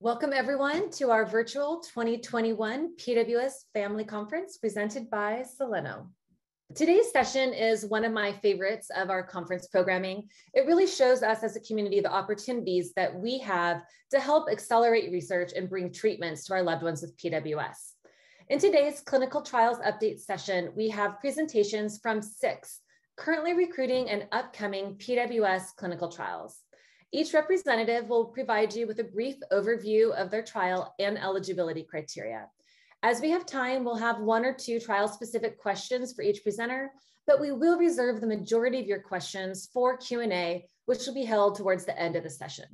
Welcome everyone to our virtual 2021 PWS Family Conference presented by Soleno. Today's session is one of my favorites of our conference programming. It really shows us as a community the opportunities that we have to help accelerate research and bring treatments to our loved ones with PWS. In today's clinical trials update session, we have presentations from six currently recruiting and upcoming PWS clinical trials. Each representative will provide you with a brief overview of their trial and eligibility criteria. As we have time, we'll have one or two trial specific questions for each presenter, but we will reserve the majority of your questions for Q&A, which will be held towards the end of the session.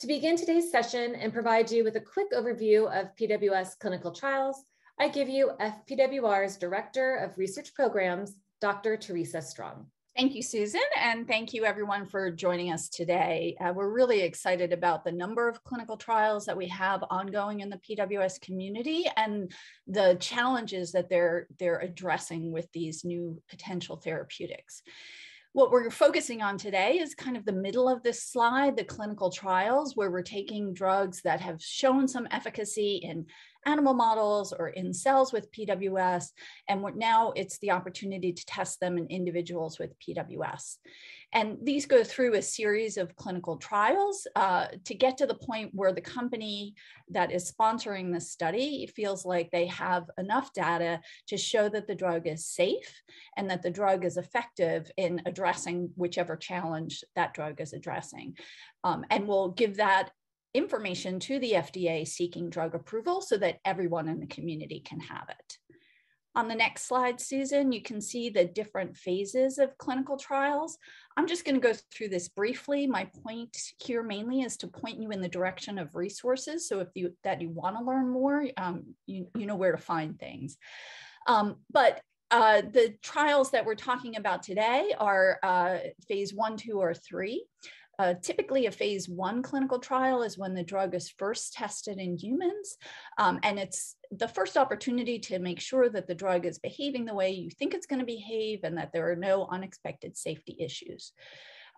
To begin today's session and provide you with a quick overview of PWS clinical trials, I give you FPWR's Director of Research Programs, Dr. Teresa Strong. Thank you, Susan, and thank you everyone for joining us today. Uh, we're really excited about the number of clinical trials that we have ongoing in the PWS community and the challenges that they're, they're addressing with these new potential therapeutics. What we're focusing on today is kind of the middle of this slide, the clinical trials, where we're taking drugs that have shown some efficacy in animal models or in cells with PWS. And now it's the opportunity to test them in individuals with PWS. And these go through a series of clinical trials uh, to get to the point where the company that is sponsoring the study feels like they have enough data to show that the drug is safe and that the drug is effective in addressing whichever challenge that drug is addressing. Um, and we'll give that information to the FDA seeking drug approval so that everyone in the community can have it. On the next slide, Susan, you can see the different phases of clinical trials. I'm just going to go through this briefly. My point here mainly is to point you in the direction of resources. So if you that you want to learn more, um, you, you know where to find things. Um, but uh, the trials that we're talking about today are uh, phase one, two, or three. Uh, typically, a phase one clinical trial is when the drug is first tested in humans, um, and it's the first opportunity to make sure that the drug is behaving the way you think it's going to behave and that there are no unexpected safety issues.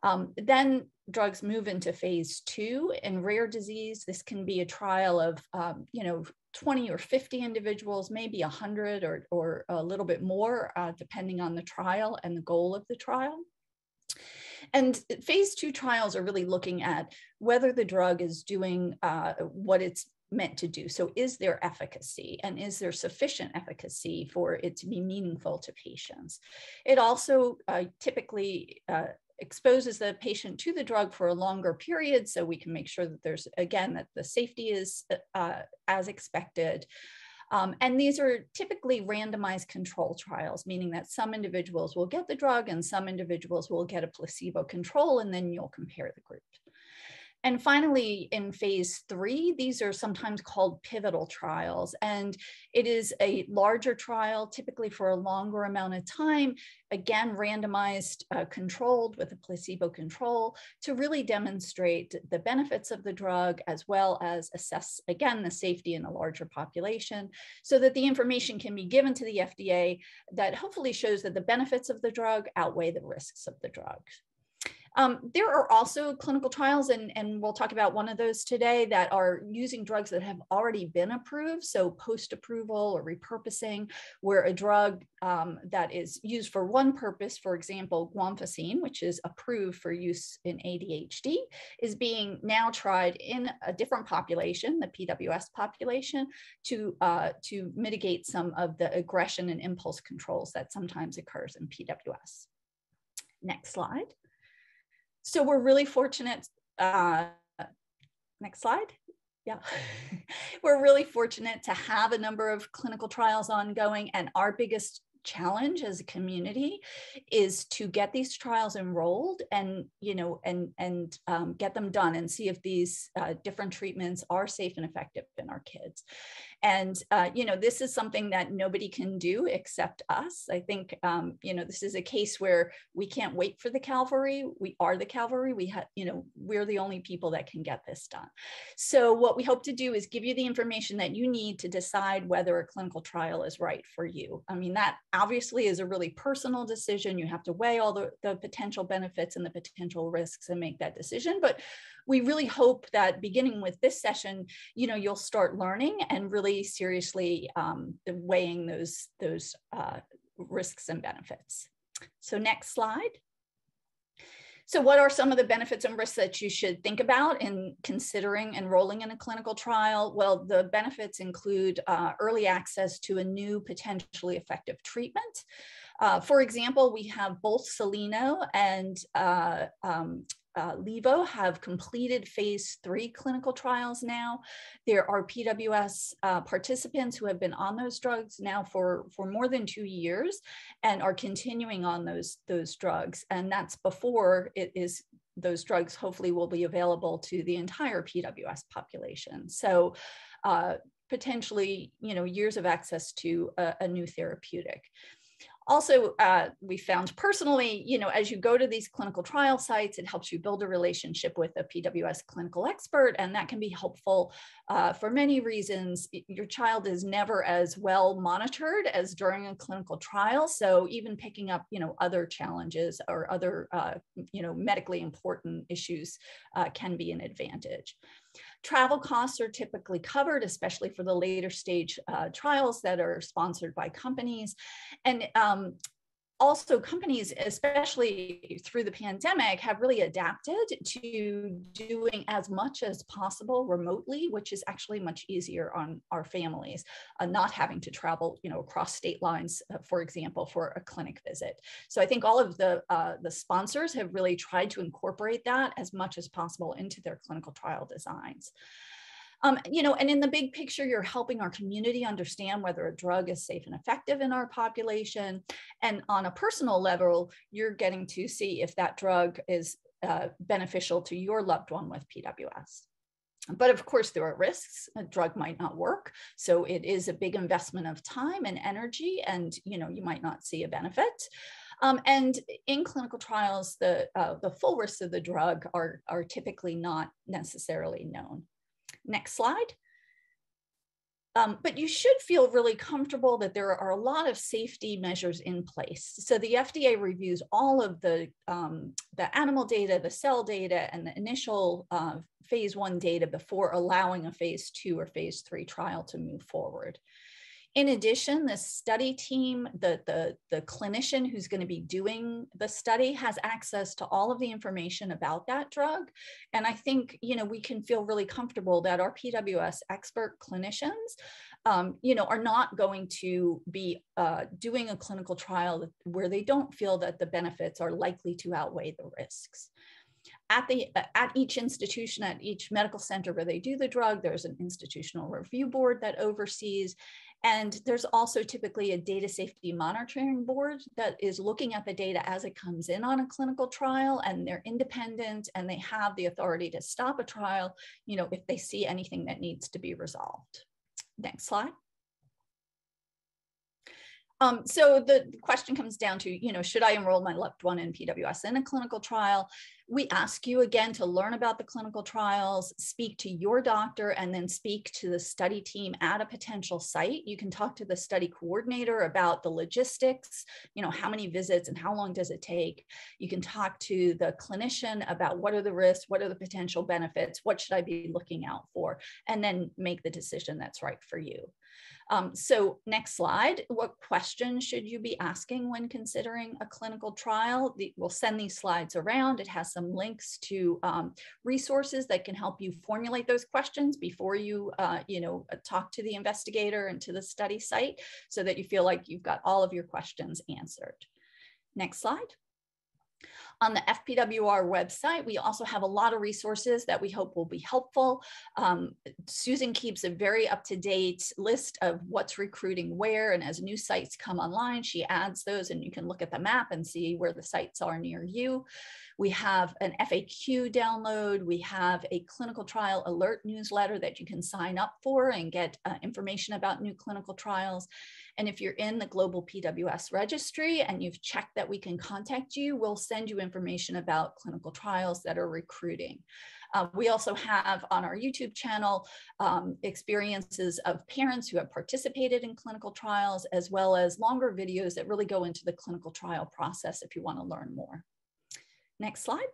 Um, then drugs move into phase two. In rare disease, this can be a trial of, um, you know, 20 or 50 individuals, maybe 100 or, or a little bit more, uh, depending on the trial and the goal of the trial. And phase two trials are really looking at whether the drug is doing uh, what it's meant to do. So, is there efficacy and is there sufficient efficacy for it to be meaningful to patients? It also uh, typically uh, exposes the patient to the drug for a longer period so we can make sure that there's, again, that the safety is uh, as expected. Um, and these are typically randomized control trials, meaning that some individuals will get the drug and some individuals will get a placebo control, and then you'll compare the groups. And finally, in phase three, these are sometimes called pivotal trials. And it is a larger trial, typically for a longer amount of time, again, randomized, uh, controlled with a placebo control to really demonstrate the benefits of the drug as well as assess, again, the safety in a larger population so that the information can be given to the FDA that hopefully shows that the benefits of the drug outweigh the risks of the drug. Um, there are also clinical trials, and, and we'll talk about one of those today, that are using drugs that have already been approved. So, post approval or repurposing, where a drug um, that is used for one purpose, for example, guanfacine, which is approved for use in ADHD, is being now tried in a different population, the PWS population, to, uh, to mitigate some of the aggression and impulse controls that sometimes occurs in PWS. Next slide. So we're really fortunate. Uh, next slide. Yeah, we're really fortunate to have a number of clinical trials ongoing, and our biggest challenge as a community is to get these trials enrolled and you know and and um, get them done and see if these uh, different treatments are safe and effective in our kids and uh, you know this is something that nobody can do except us. I think um, you know this is a case where we can't wait for the cavalry we are the cavalry we have you know we're the only people that can get this done. So what we hope to do is give you the information that you need to decide whether a clinical trial is right for you. I mean that obviously is a really personal decision. You have to weigh all the, the potential benefits and the potential risks and make that decision. But we really hope that beginning with this session, you know, you'll start learning and really seriously um, weighing those, those uh, risks and benefits. So next slide. So what are some of the benefits and risks that you should think about in considering enrolling in a clinical trial? Well, the benefits include uh, early access to a new potentially effective treatment. Uh, for example, we have both Soleno and uh, um, uh, Levo have completed phase three clinical trials now. There are PWS uh, participants who have been on those drugs now for, for more than two years and are continuing on those, those drugs. And that's before it is those drugs hopefully will be available to the entire PWS population. So uh, potentially, you know, years of access to a, a new therapeutic also uh, we found personally you know as you go to these clinical trial sites it helps you build a relationship with a pws clinical expert and that can be helpful uh, for many reasons. Your child is never as well monitored as during a clinical trial so even picking up you know other challenges or other uh, you know medically important issues uh, can be an advantage Travel costs are typically covered, especially for the later stage uh, trials that are sponsored by companies. And um, also companies, especially through the pandemic, have really adapted to doing as much as possible remotely, which is actually much easier on our families, uh, not having to travel, you know, across state lines, uh, for example, for a clinic visit. So I think all of the uh, the sponsors have really tried to incorporate that as much as possible into their clinical trial designs. Um, you know, and in the big picture, you're helping our community understand whether a drug is safe and effective in our population. And on a personal level, you're getting to see if that drug is uh, beneficial to your loved one with PWS. But of course, there are risks. A drug might not work, so it is a big investment of time and energy, and you know you might not see a benefit. Um, and in clinical trials, the uh, the full risks of the drug are are typically not necessarily known. Next slide. Um, but you should feel really comfortable that there are a lot of safety measures in place. So the FDA reviews all of the, um, the animal data, the cell data, and the initial uh, phase one data before allowing a phase two or phase three trial to move forward. In addition, the study team, the, the, the clinician who's going to be doing the study has access to all of the information about that drug. And I think, you know, we can feel really comfortable that our PWS expert clinicians, um, you know, are not going to be uh, doing a clinical trial where they don't feel that the benefits are likely to outweigh the risks at the at each institution at each medical center where they do the drug there's an institutional review board that oversees and there's also typically a data safety monitoring board that is looking at the data as it comes in on a clinical trial and they're independent and they have the authority to stop a trial, you know, if they see anything that needs to be resolved. Next slide. Um, so the question comes down to, you know, should I enroll my loved one in PWS in a clinical trial? We ask you again to learn about the clinical trials, speak to your doctor, and then speak to the study team at a potential site. You can talk to the study coordinator about the logistics, you know, how many visits and how long does it take. You can talk to the clinician about what are the risks, what are the potential benefits, what should I be looking out for, and then make the decision that's right for you. Um, so next slide, what questions should you be asking when considering a clinical trial? The, we'll send these slides around. It has some links to um, resources that can help you formulate those questions before you, uh, you know, uh, talk to the investigator and to the study site so that you feel like you've got all of your questions answered. Next slide. On the FPWR website, we also have a lot of resources that we hope will be helpful. Um, Susan keeps a very up-to-date list of what's recruiting where, and as new sites come online, she adds those and you can look at the map and see where the sites are near you. We have an FAQ download. We have a clinical trial alert newsletter that you can sign up for and get uh, information about new clinical trials. And if you're in the global PWS registry and you've checked that we can contact you, we'll send you information about clinical trials that are recruiting. Uh, we also have on our YouTube channel um, experiences of parents who have participated in clinical trials, as well as longer videos that really go into the clinical trial process if you want to learn more. Next slide.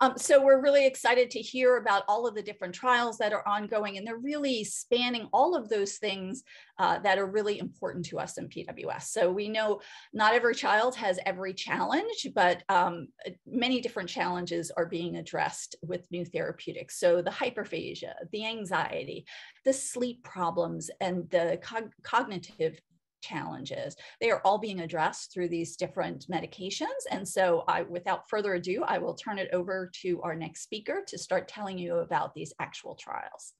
Um, so we're really excited to hear about all of the different trials that are ongoing, and they're really spanning all of those things uh, that are really important to us in PWS. So we know not every child has every challenge, but um, many different challenges are being addressed with new therapeutics. So the hyperphagia, the anxiety, the sleep problems, and the cog cognitive challenges. They are all being addressed through these different medications. And so I, without further ado, I will turn it over to our next speaker to start telling you about these actual trials.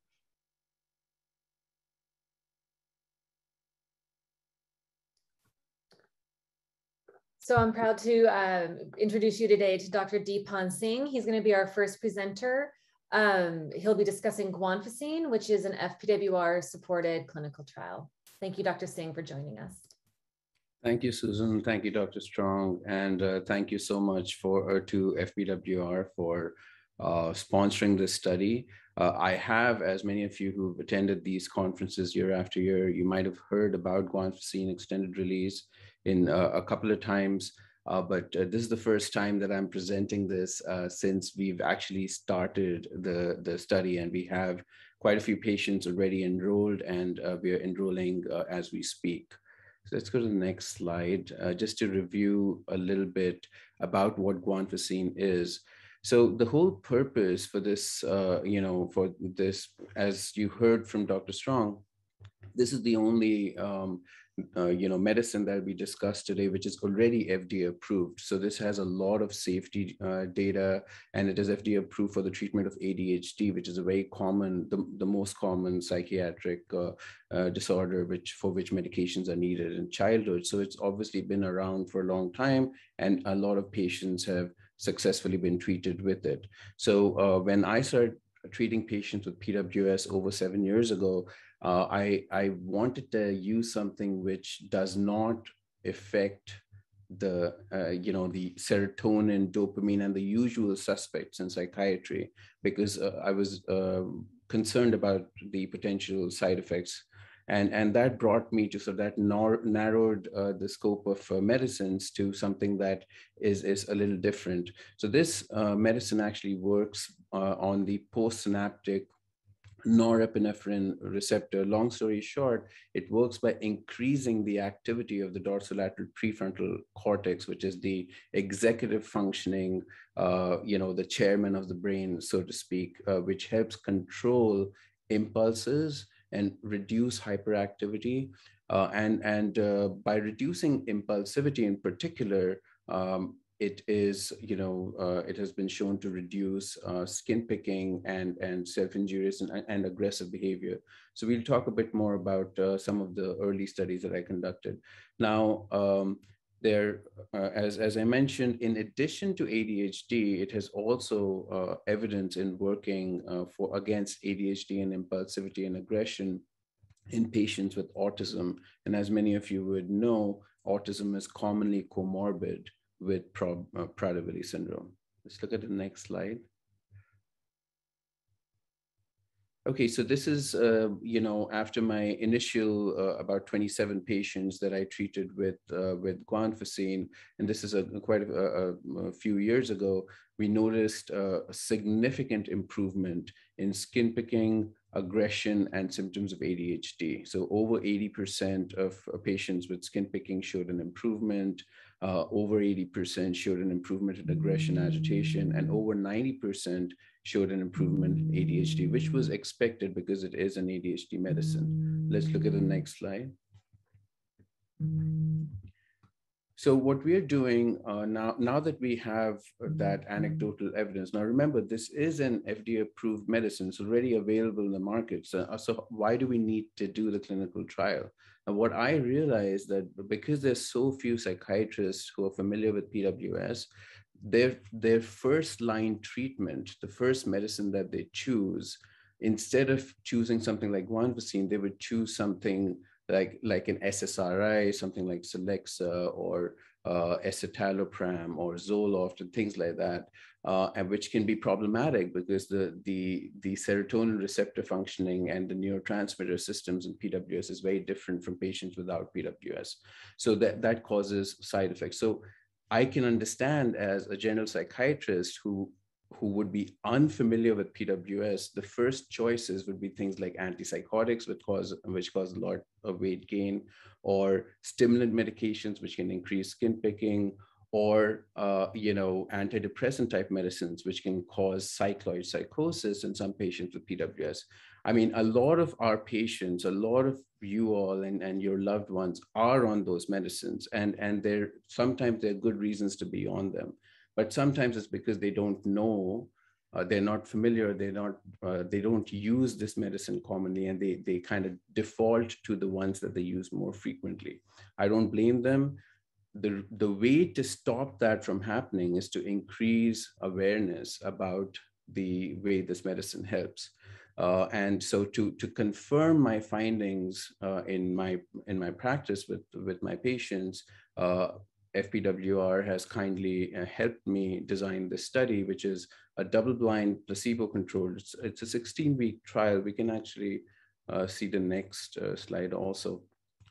So I'm proud to um, introduce you today to Dr. Deepan Singh. He's going to be our first presenter. Um, he'll be discussing guanfacine, which is an FPWR supported clinical trial. Thank you, Dr. Singh, for joining us. Thank you, Susan. Thank you, Dr. Strong. And uh, thank you so much for uh, to FPWR for uh, sponsoring this study. Uh, I have, as many of you who've attended these conferences year after year, you might have heard about guanfacine extended release in uh, a couple of times. Uh, but uh, this is the first time that I'm presenting this uh, since we've actually started the, the study and we have quite a few patients already enrolled and uh, we are enrolling uh, as we speak. So let's go to the next slide, uh, just to review a little bit about what guanfacine is. So the whole purpose for this, uh, you know, for this, as you heard from Dr. Strong, this is the only um, uh, you know, medicine that we discussed today, which is already FDA approved. So this has a lot of safety uh, data, and it is FDA approved for the treatment of ADHD, which is a very common, the, the most common psychiatric uh, uh, disorder, which for which medications are needed in childhood. So it's obviously been around for a long time, and a lot of patients have successfully been treated with it. So uh, when I started treating patients with PWS over seven years ago, uh, I, I wanted to use something which does not affect the uh, you know the serotonin dopamine and the usual suspects in psychiatry because uh, i was uh, concerned about the potential side effects. And and that brought me to so that nar- narrowed uh, the scope of uh, medicines to something that is is a little different. So this uh, medicine actually works on the postsynaptic norepinephrine receptor. Long story short, it works by increasing the activity of the dorsolateral prefrontal cortex, which is the executive functioning, uh, you know, the chairman of the brain, so to speak, uh, which helps control impulses and reduce hyperactivity. Uh, and and uh, by reducing impulsivity in particular, um, it is, you know, uh, it has been shown to reduce uh, skin picking and, and self-injurious and, and aggressive behavior. So we'll talk a bit more about uh, some of the early studies that I conducted. Now, um, there, uh, as, as I mentioned, in addition to ADHD, it has also uh, evidence in working uh, for against ADHD and impulsivity and aggression in patients with autism. And as many of you would know, autism is commonly comorbid with uh, Prader-Willi syndrome. Let's look at the next slide. Okay, so this is, uh, you know, after my initial uh, about 27 patients that I treated with uh, with guanfacine, and this is a, quite a, a, few years ago, we noticed uh, a significant improvement in skin picking, aggression, and symptoms of ADHD. So over 80% of uh, patients with skin picking showed an improvement uh, over 80% showed an improvement in aggression agitation, and over 90% showed an improvement in ADHD, which was expected because it is an ADHD medicine. Let's look at the next slide. So what we are doing uh, now, now that we have that anecdotal evidence, now remember, this is an FDA-approved medicine. It's already available in the market. So, so why do we need to do the clinical trial? And what I realized that because there's so few psychiatrists who are familiar with PWS, their, their first line treatment, the first medicine that they choose, instead of choosing something like guanfacine, they would choose something like like an SSRI, something like Celexa or uh, escitalopram or Zoloft and things like that, uh, and which can be problematic because the, the, the serotonin receptor functioning and the neurotransmitter systems in PWS is very different from patients without PWS. So that, that causes side effects. So I can understand as a general psychiatrist who who would be unfamiliar with PWS, the first choices would be things like antipsychotics, which cause which cause a lot of weight gain, or stimulant medications, which can increase skin picking, or uh, you know antidepressant type medicines, which can cause cycloid psychosis in some patients with PWS. I mean, a lot of our patients, a lot of you all and, and your loved ones are on those medicines, and and they're sometimes there are good reasons to be on them. But sometimes it's because they don't know uh, they're not familiar they're not uh, they don't use this medicine commonly and they they kind of default to the ones that they use more frequently. I don't blame them the the way to stop that from happening is to increase awareness about the way this medicine helps uh, and so to to confirm my findings uh, in my in my practice with with my patients uh, FPWR has kindly uh, helped me design this study, which is a double-blind, placebo-controlled. It's, it's, a 16-week trial. We can actually uh, see the next uh, slide also.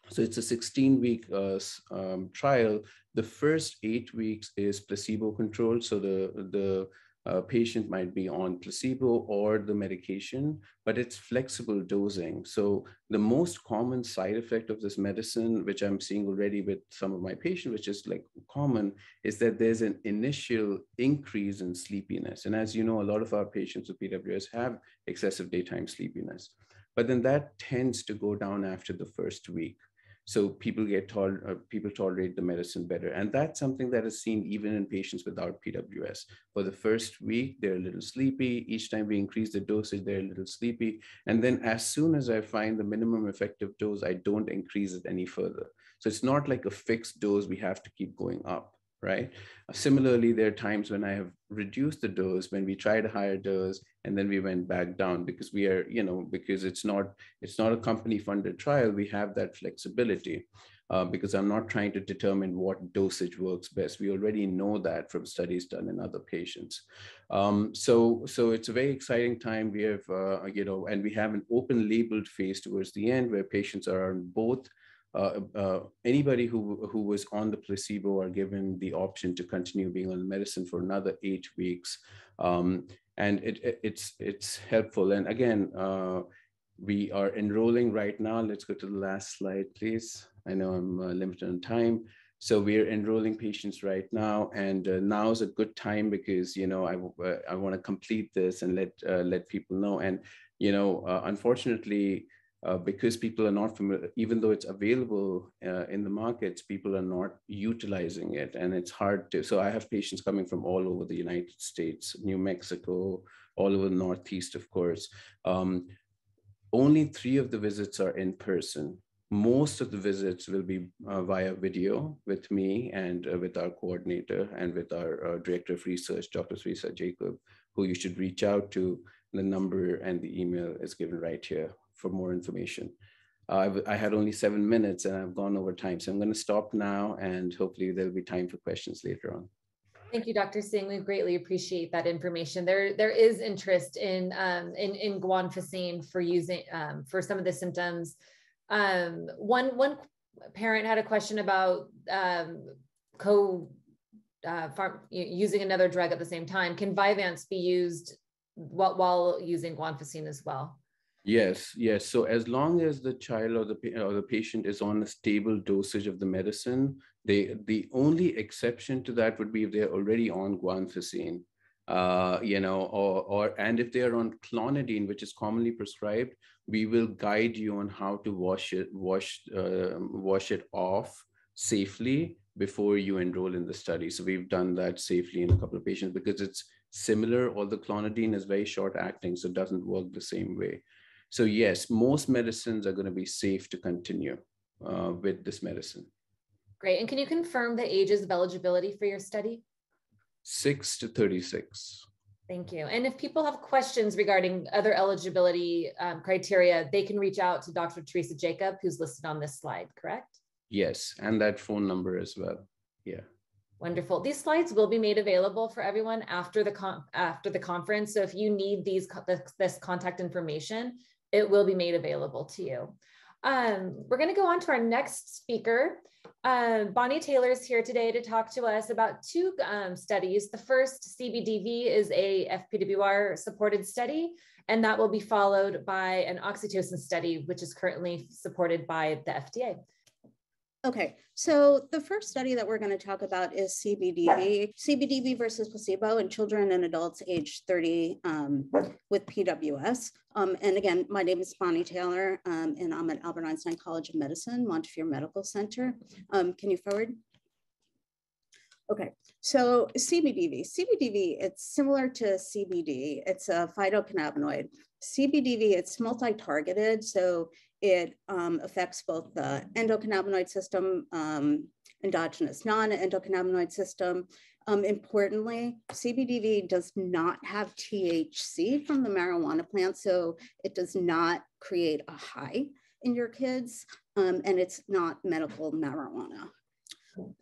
So it's a 16-week uh, um, trial. The first eight weeks is placebo-controlled. So the the a patient might be on placebo or the medication, but it's flexible dosing. So the most common side effect of this medicine, which I'm seeing already with some of my patients, which is like common, is that there's an initial increase in sleepiness. And as you know, a lot of our patients with PWS have excessive daytime sleepiness, but then that tends to go down after the first week so people get tol- uh, people tolerate the medicine better. And that's something that is seen even in patients without pws for the first week they're a little sleepy. Each time we increase the dosage they're a little sleepy. And then as soon as i find the minimum effective dose i don't increase it any further. So it's not like a fixed dose we have to keep going up right? Similarly, there are times when I have reduced the dose when we tried a higher dose and then we went back down because we are, you know, because it's not it's not a company funded trial. We have that flexibility. Uh, because I'm not trying to determine what dosage works best. We already know that from studies done in other patients. Um, so, so it's a very exciting time. We have, uh, you know, and we have an open labeled phase towards the end where patients are on both uh, uh, anybody who, who was on the placebo are given the option to continue being on medicine for another eight weeks. Um, and it, it, it's, it's helpful. And again, uh, we are enrolling right now. Let's go to the last slide, please. I know I'm uh, limited on time. So we're enrolling patients right now, and uh, now is a good time because you know I I want to complete this and let uh, let people know. And you know, uh, unfortunately, uh, because people are not familiar, even though it's available uh, in the markets, people are not utilizing it. And it's hard to, so I have patients coming from all over the United States, New Mexico, all over the Northeast, of course. Um, only three of the visits are in person. Most of the visits will be uh, via video with me and uh, with our coordinator and with our uh, director of research, Dr. Teresa Jacob, who you should reach out to. The number and the email is given right here for more information. Uh, I had only seven minutes and I've gone over time. So I'm going to stop now and hopefully there'll be time for questions later on. Thank you, Dr. Singh. We greatly appreciate that information. There, there is interest in um, in, in guanfacine for using um, for some of the symptoms. Um, one one parent had a question about um, co uh, farm, using another drug at the same time. Can Vyvanse be used while, while using guanfacine as well? Yes, yes. So as long as the child or the or the patient is on a stable dosage of the medicine, they the only exception to that would be if they're already on guanfacine, uh, you know, or or and if they are on clonidine, which is commonly prescribed, we will guide you on how to wash it, wash uh, wash it off safely before you enroll in the study. So we've done that safely in a couple of patients because it's similar. Although clonidine is very short acting, so it doesn't work the same way. So yes, most medicines are going to be safe to continue uh, with this medicine. Great. And can you confirm the ages of eligibility for your study? 6 to 36. Thank you. And if people have questions regarding other eligibility um, criteria, they can reach out to Dr. Teresa Jacob, who's listed on this slide, correct? Yes, and that phone number as well. Yeah. Wonderful. These slides will be made available for everyone after the after the conference. So if you need these this contact information, it will be made available to you. Um, we're going to go on to our next speaker. Um, Bonnie Taylor is here today to talk to us about two um, studies. The first, CBDV, is a FPWR supported study, and that will be followed by an oxytocin study, which is currently supported by the FDA. Okay, so the first study that we're going to talk about is CBDV, CBDV versus placebo in children and adults aged 30 um, with PWS. Um, and again, my name is Bonnie Taylor, um, and I'm at Albert Einstein College of Medicine, Montefiore Medical Center. Um, can you forward? Okay, so CBDV. CBDV, it's similar to CBD. It's a phytocannabinoid. CBDV, it's multi-targeted, so it um, affects both the endocannabinoid system, um, endogenous non-endocannabinoid system. Um, importantly, CBDV does not have THC from the marijuana plant, so it does not create a high in your kids, um, and it's not medical marijuana.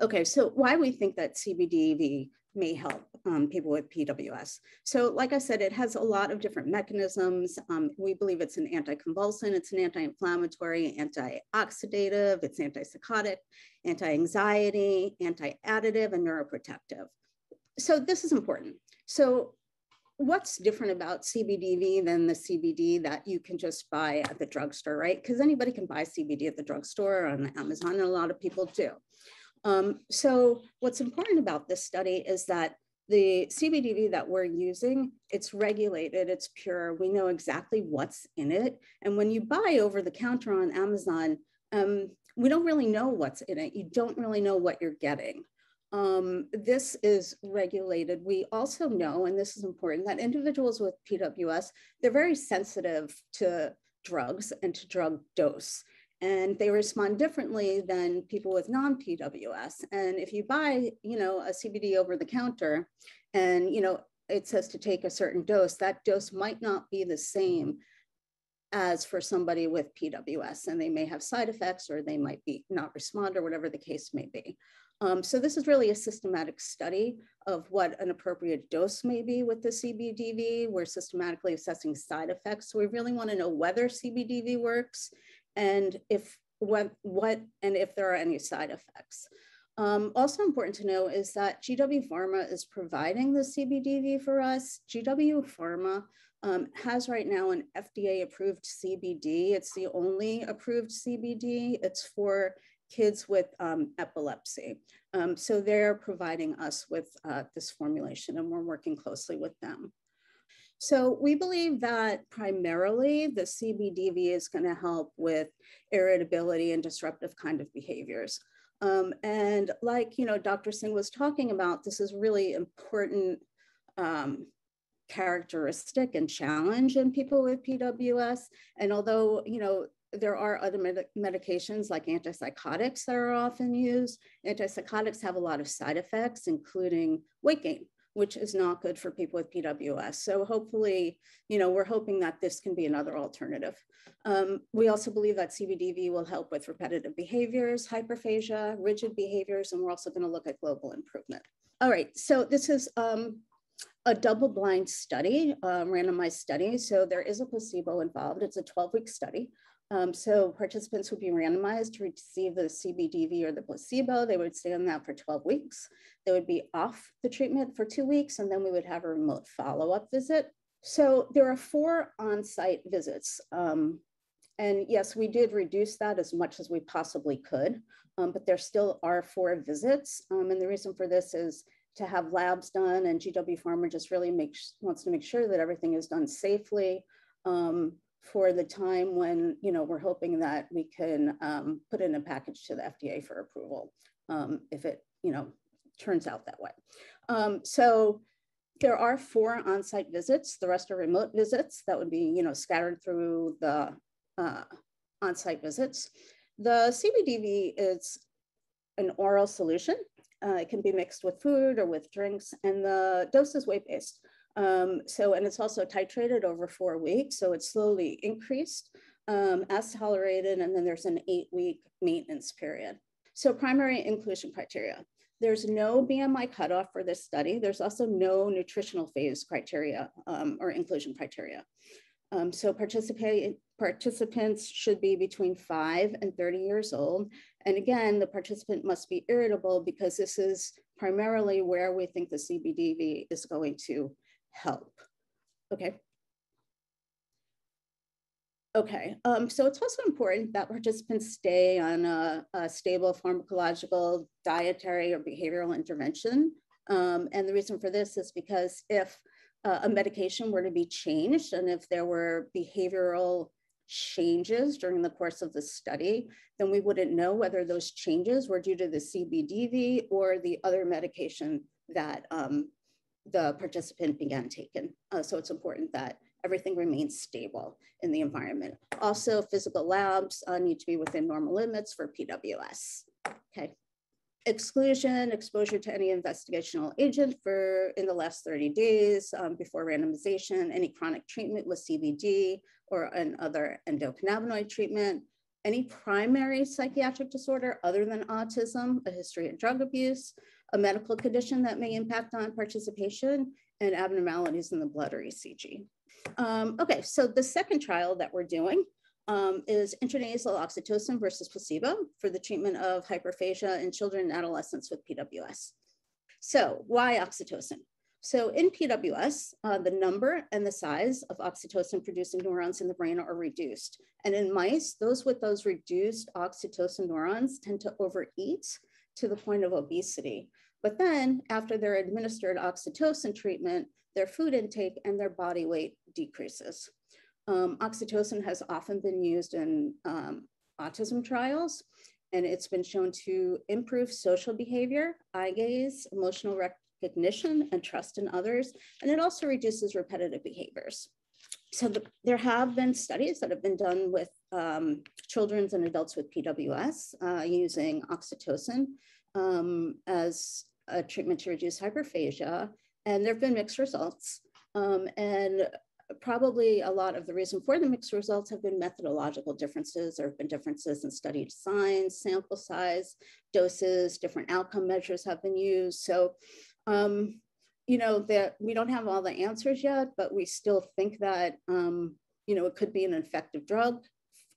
Okay, so why we think that CBDV may help um, people with PWS. So like I said, it has a lot of different mechanisms. Um, we believe it's an anticonvulsant, it's an anti-inflammatory, antioxidative, it's antipsychotic, anti-anxiety, anti-addictive, and neuroprotective. So this is important. So what's different about CBDV than the CBD that you can just buy at the drugstore, right? Because anybody can buy CBD at the drugstore or on Amazon, and a lot of people do. Um, so what's important about this study is that the CBDV that we're using, it's regulated, it's pure. We know exactly what's in it. And when you buy over the counter on Amazon, um, we don't really know what's in it. You don't really know what you're getting. Um, this is regulated. We also know, and this is important, that individuals with PWS, they're very sensitive to drugs and to drug dose and they respond differently than people with non-PWS. And if you buy, you know, a CBD over the counter and, you know, it says to take a certain dose, that dose might not be the same as for somebody with PWS and they may have side effects or they might be not respond or whatever the case may be. Um, so this is really a systematic study of what an appropriate dose may be with the CBDV. We're systematically assessing side effects. So we really wanna know whether CBDV works and if what, what and if there are any side effects. Um, also important to know is that GW Pharma is providing the CBDV for us. GW Pharma um, has right now an FDA approved CBD. It's the only approved CBD. It's for kids with um, epilepsy. Um, so they're providing us with uh, this formulation and we're working closely with them. So we believe that primarily the CBDV is going to help with irritability and disruptive kind of behaviors. Um, and like, you know, Dr. Singh was talking about, this is really important um, characteristic and challenge in people with PWS. And although, you know, there are other med medications like antipsychotics that are often used. Antipsychotics have a lot of side effects, including weight gain which is not good for people with PWS. So hopefully, you know, we're hoping that this can be another alternative. Um, we also believe that CBDV will help with repetitive behaviors, hyperphagia, rigid behaviors, and we're also gonna look at global improvement. All right, so this is um, a double blind study, um, randomized study. So there is a placebo involved. It's a 12 week study. Um, so participants would be randomized to receive the CBDV or the placebo. They would stay on that for 12 weeks. They would be off the treatment for two weeks, and then we would have a remote follow-up visit. So there are four on-site visits. Um, and yes, we did reduce that as much as we possibly could, um, but there still are four visits. Um, and the reason for this is to have labs done and GW Pharma just really makes, wants to make sure that everything is done safely. Um, for the time when you know we're hoping that we can um, put in a package to the FDA for approval um, if it you know turns out that way. Um, so there are four on-site visits. The rest are remote visits that would be you know scattered through the uh, on-site visits. The CBDV is an oral solution. Uh, it can be mixed with food or with drinks, and the dose is weight-based. Um, so, and it's also titrated over four weeks. So it's slowly increased um, as tolerated. And then there's an eight week maintenance period. So primary inclusion criteria. there's no BMI cutoff for this study. There's also no nutritional phase criteria um, or inclusion criteria. Um, so participants should be between five and 30 years old. And again, the participant must be irritable because this is primarily where we think the CBDV is going to help. Okay. Okay, um, so it's also important that participants stay on a, a stable pharmacological, dietary, or behavioral intervention. Um, and the reason for this is because if uh, a medication were to be changed and if there were behavioral changes during the course of the study, then we wouldn't know whether those changes were due to the CBDV or the other medication that um, the participant began taking. Uh, so it's important that everything remains stable in the environment. Also, physical labs uh, need to be within normal limits for PWS. Okay. Exclusion, exposure to any investigational agent for in the last 30 days um, before randomization, any chronic treatment with CBD or another endocannabinoid treatment, any primary psychiatric disorder other than autism, a history of drug abuse, a medical condition that may impact on participation, and abnormalities in the blood or ECG. Um, okay, so the second trial that we're doing um, is intranasal oxytocin versus placebo for the treatment of hyperphagia in children and adolescents with PWS. So why oxytocin? So in PWS, uh, the number and the size of oxytocin producing neurons in the brain are reduced. And in mice, those with those reduced oxytocin neurons tend to overeat to the point of obesity. But then after they're administered oxytocin treatment, their food intake and their body weight decreases. Um, oxytocin has often been used in um, autism trials, and it's been shown to improve social behavior, eye gaze, emotional recognition, and trust in others. And it also reduces repetitive behaviors. So the, there have been studies that have been done with um, children and adults with PWS uh, using oxytocin um, as a treatment to reduce hyperphagia and there have been mixed results. Um, and probably a lot of the reason for the mixed results have been methodological differences. There have been differences in study designs, sample size, doses, different outcome measures have been used. So, um, you know, that we don't have all the answers yet, but we still think that, um, you know, it could be an effective drug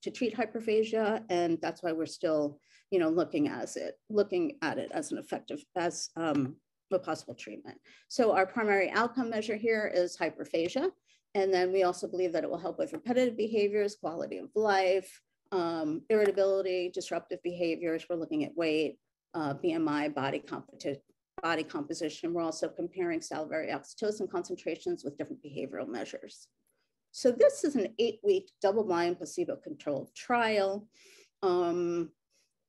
to treat hyperphagia. And that's why we're still, you know, looking as it, looking at it as an effective, as um, a possible treatment. So our primary outcome measure here is hyperphagia. And then we also believe that it will help with repetitive behaviors, quality of life, um, irritability, disruptive behaviors. We're looking at weight, uh, BMI, body, body composition. We're also comparing salivary oxytocin concentrations with different behavioral measures. So this is an eight-week double-blind placebo-controlled trial. Um,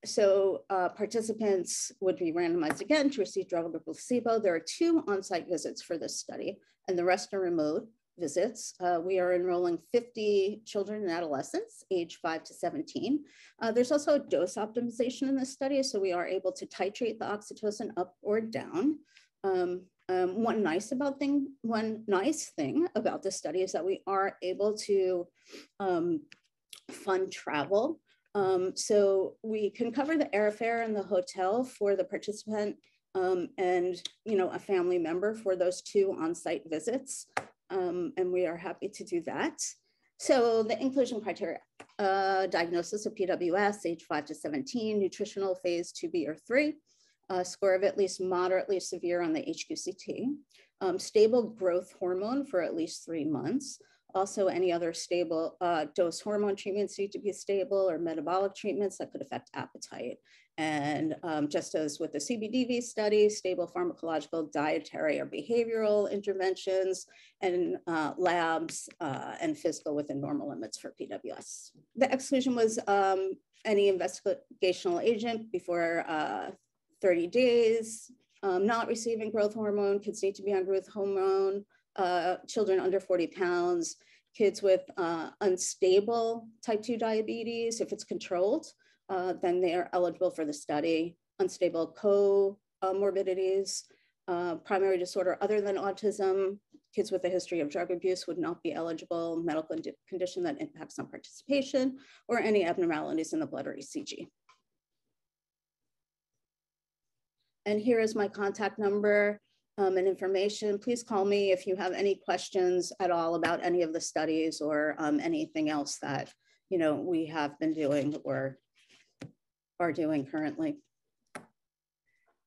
so uh, participants would be randomized again to receive drug or placebo. There are two on-site visits for this study and the rest are remote visits. Uh, we are enrolling 50 children and adolescents age 5 to 17. Uh, there's also a dose optimization in this study, so we are able to titrate the oxytocin up or down. Um, um, one nice about thing, one nice thing about this study is that we are able to um, fund travel um, so we can cover the airfare and the hotel for the participant um, and you know a family member for those two on-site visits. Um, and we are happy to do that. So the inclusion criteria, uh, diagnosis of PWS, age 5 to 17, nutritional phase 2B or 3, uh, score of at least moderately severe on the HQCT, um, stable growth hormone for at least three months, also, any other stable uh, dose hormone treatments need to be stable or metabolic treatments that could affect appetite. And um, just as with the CBDV study, stable pharmacological, dietary, or behavioral interventions, and uh, labs uh, and physical within normal limits for PWS. The exclusion was um, any investigational agent before uh, 30 days, um, not receiving growth hormone, kids need to be on growth hormone, uh, children under 40 pounds, kids with uh, unstable type 2 diabetes, if it's controlled, uh, then they are eligible for the study. Unstable comorbidities, uh, primary disorder other than autism, kids with a history of drug abuse would not be eligible, medical condition that impacts on participation, or any abnormalities in the blood or ECG. and here is my contact number um, and information. Please call me if you have any questions at all about any of the studies or um, anything else that you know we have been doing or are doing currently.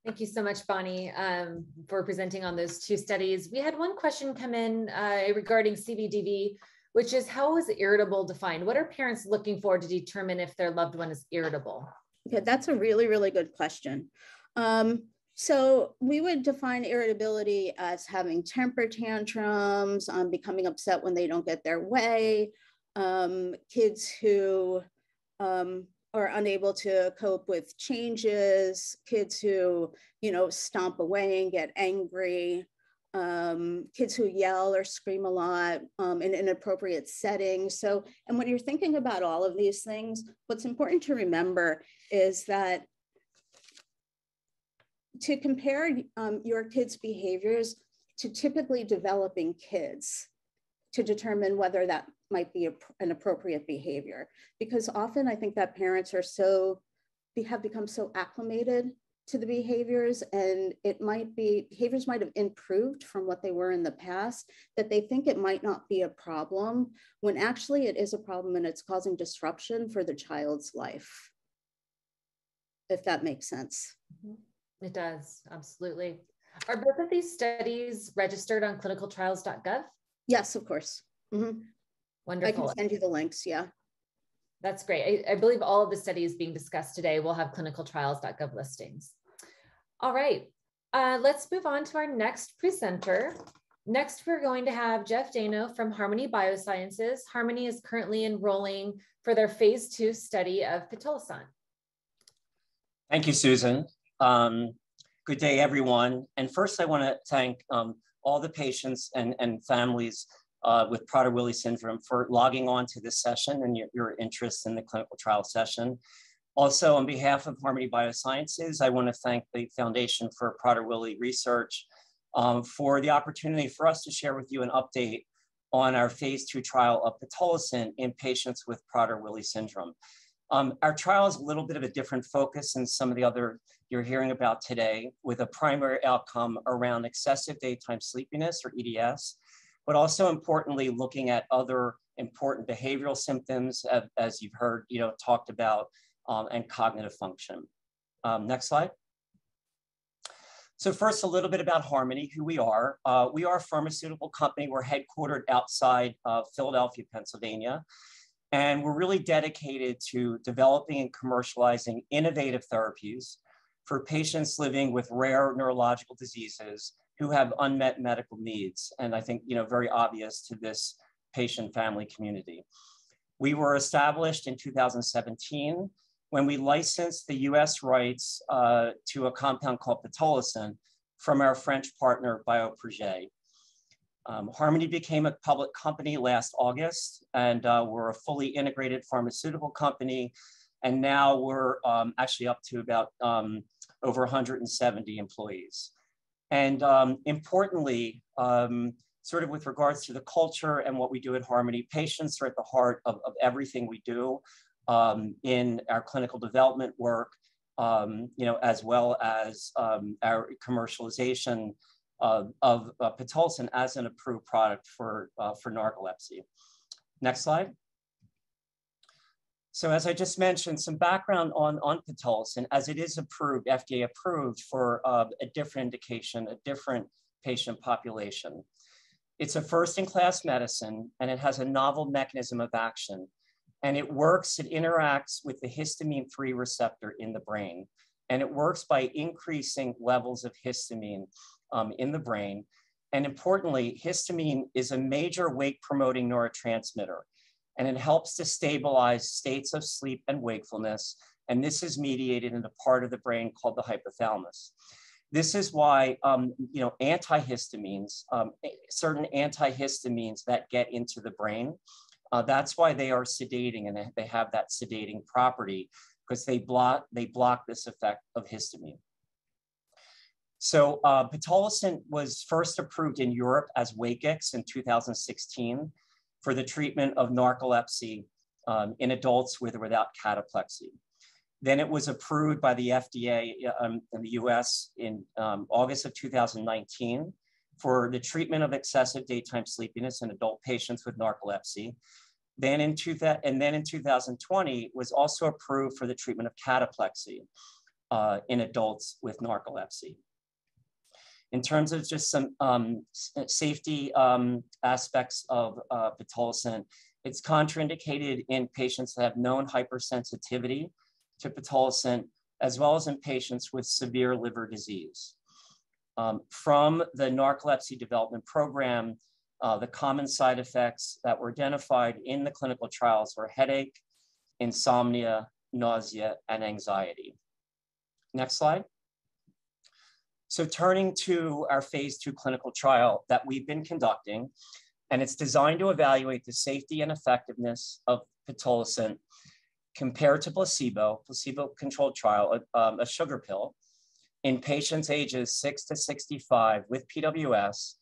Thank you so much, Bonnie, um, for presenting on those two studies. We had one question come in uh, regarding CBDV, which is how is irritable defined? What are parents looking for to determine if their loved one is irritable? Okay, that's a really, really good question. Um, so we would define irritability as having temper tantrums, um, becoming upset when they don't get their way, um, kids who um, are unable to cope with changes, kids who, you know, stomp away and get angry, um, kids who yell or scream a lot um, in inappropriate settings. So, and when you're thinking about all of these things, what's important to remember is that to compare um, your kids' behaviors to typically developing kids to determine whether that might be a, an appropriate behavior. Because often I think that parents are so, have become so acclimated to the behaviors and it might be, behaviors might have improved from what they were in the past, that they think it might not be a problem when actually it is a problem and it's causing disruption for the child's life. If that makes sense. Mm-hmm. It does, absolutely. Are both of these studies registered on clinicaltrials.gov? Yes, of course. Mm-hmm. Wonderful. I can send you the links. Yeah. That's great. I, I, believe all of the studies being discussed today will have clinicaltrials.gov listings. All right, uh, let's move on to our next presenter. Next, we're going to have Jeff Dayno from Harmony Biosciences. Harmony is currently enrolling for their phase two study of pitolisant. Thank you, Susan. Um, good day, everyone. And first, I want to thank um, all the patients and, and families uh, with Prader-Willi syndrome for logging on to this session and your, your interest in the clinical trial session. Also, on behalf of Harmony Biosciences, I want to thank the Foundation for Prader-Willi Research um, for the opportunity for us to share with you an update on our phase two trial of pitolisant in patients with Prader-Willi syndrome. Um, our trial is a little bit of a different focus than some of the other you're hearing about today with a primary outcome around excessive daytime sleepiness or EDS, but also importantly, looking at other important behavioral symptoms as, you've heard, you know, talked about um, and cognitive function. Um, next slide. So first, a little bit about Harmony, who we are. Uh, we are a pharmaceutical company. We're headquartered outside of Philadelphia, Pennsylvania. And we're really dedicated to developing and commercializing innovative therapies for patients living with rare neurological diseases who have unmet medical needs. And I think, you know, very obvious to this patient family community. We were established in 2017 when we licensed the US rights uh, to a compound called pitolisant from our French partner Bioprojet. Um, Harmony became a public company last August, and uh, we're a fully integrated pharmaceutical company. And now we're um, actually up to about um, over 170 employees. And um, importantly, um, sort of with regards to the culture and what we do at Harmony, patients are at the heart of, of everything we do um, in our clinical development work, you know, as well as our commercialization of, of uh, as an approved product for, uh, for narcolepsy. Next slide. So as I just mentioned, some background on, on pitolisant, as it is approved, FDA approved for uh, a different indication, a different patient population. It's a first-in-class medicine, and it has a novel mechanism of action. And it works, it interacts with the histamine-3 receptor in the brain. And it works by increasing levels of histamine um, in the brain. And importantly, histamine is a major wake-promoting neurotransmitter and it helps to stabilize states of sleep and wakefulness. And this is mediated in a part of the brain called the hypothalamus. This is why, um, you know, antihistamines, um, certain antihistamines that get into the brain, uh, that's why they are sedating and they have that sedating property because they block, they block this effect of histamine. So uh, pitolisant was first approved in Europe as Wakix in 2016 for the treatment of narcolepsy um, in adults with or without cataplexy. Then it was approved by the FDA um, in the US in um, August of 2019 for the treatment of excessive daytime sleepiness in adult patients with narcolepsy. Then in two and then in 2020 was also approved for the treatment of cataplexy uh, in adults with narcolepsy. In terms of just some um, safety um, aspects of uh, pitolisant, it's contraindicated in patients that have known hypersensitivity to pitolisant, as well as in patients with severe liver disease. Um, from the narcolepsy development program, uh, the common side effects that were identified in the clinical trials were headache, insomnia, nausea, and anxiety. Next slide. So turning to our phase two clinical trial that we've been conducting, and it's designed to evaluate the safety and effectiveness of pitolisant compared to placebo, placebo-controlled trial, um, a sugar pill, in patients ages six to 65 with PWS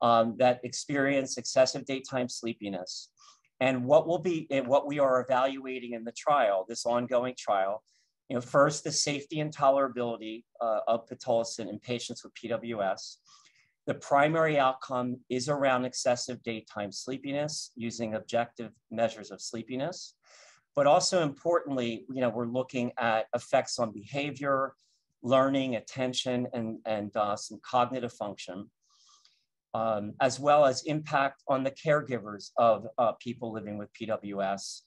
um, that experience excessive daytime sleepiness. And what will be, what we are evaluating in the trial, this ongoing trial, you know, first, the safety and tolerability uh, of pitolisant in patients with PWS. The primary outcome is around excessive daytime sleepiness using objective measures of sleepiness. But also importantly, you know, we're looking at effects on behavior, learning, attention, and, and uh, some cognitive function, um, as well as impact on the caregivers of uh, people living with PWS.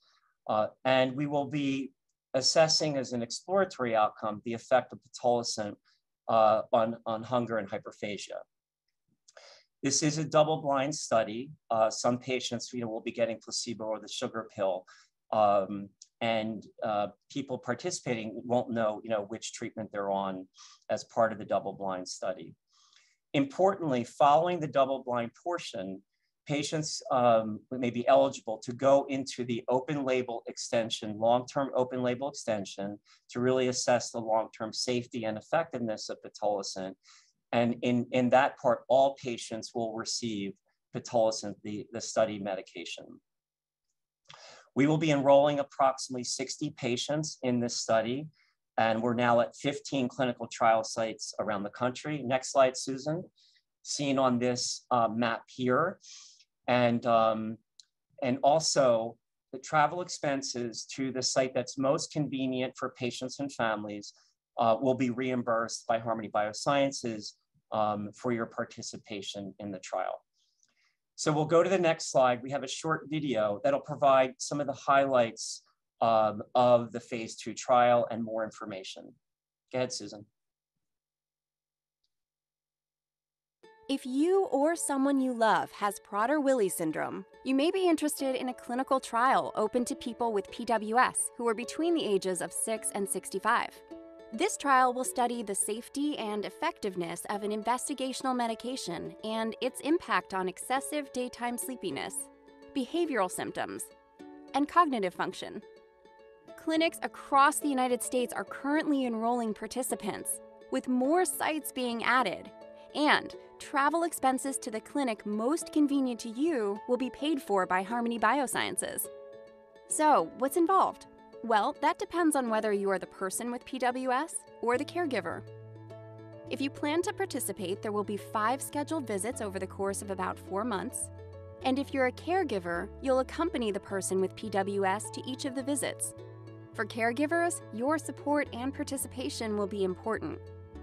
Uh, and we will be assessing as an exploratory outcome the effect of pitolisant uh, on, on hunger and hyperphagia. This is a double-blind study. Uh, some patients you know, will be getting placebo or the sugar pill, um, and uh, people participating won't know, you know which treatment they're on as part of the double-blind study. Importantly, following the double-blind portion, patients um, may be eligible to go into the open label extension, long-term open label extension to really assess the long-term safety and effectiveness of pitolisant. And in, in that part, all patients will receive pitolisant, the, the study medication. We will be enrolling approximately 60 patients in this study, and we're now at 15 clinical trial sites around the country. Next slide, Susan. Seen on this uh, map here, and, um, and also the travel expenses to the site that's most convenient for patients and families uh, will be reimbursed by Harmony Biosciences um, for your participation in the trial. So we'll go to the next slide. We have a short video that'll provide some of the highlights um, of the phase two trial and more information. Go ahead, Susan. If you or someone you love has Prader-Willi syndrome, you may be interested in a clinical trial open to people with PWS who are between the ages of 6 and 65. This trial will study the safety and effectiveness of an investigational medication and its impact on excessive daytime sleepiness, behavioral symptoms, and cognitive function. Clinics across the United States are currently enrolling participants, with more sites being added and travel expenses to the clinic most convenient to you will be paid for by Harmony Biosciences. So, what's involved? Well, that depends on whether you are the person with PWS or the caregiver. If you plan to participate, there will be five scheduled visits over the course of about four months. And if you're a caregiver, you'll accompany the person with PWS to each of the visits. For caregivers, your support and participation will be important.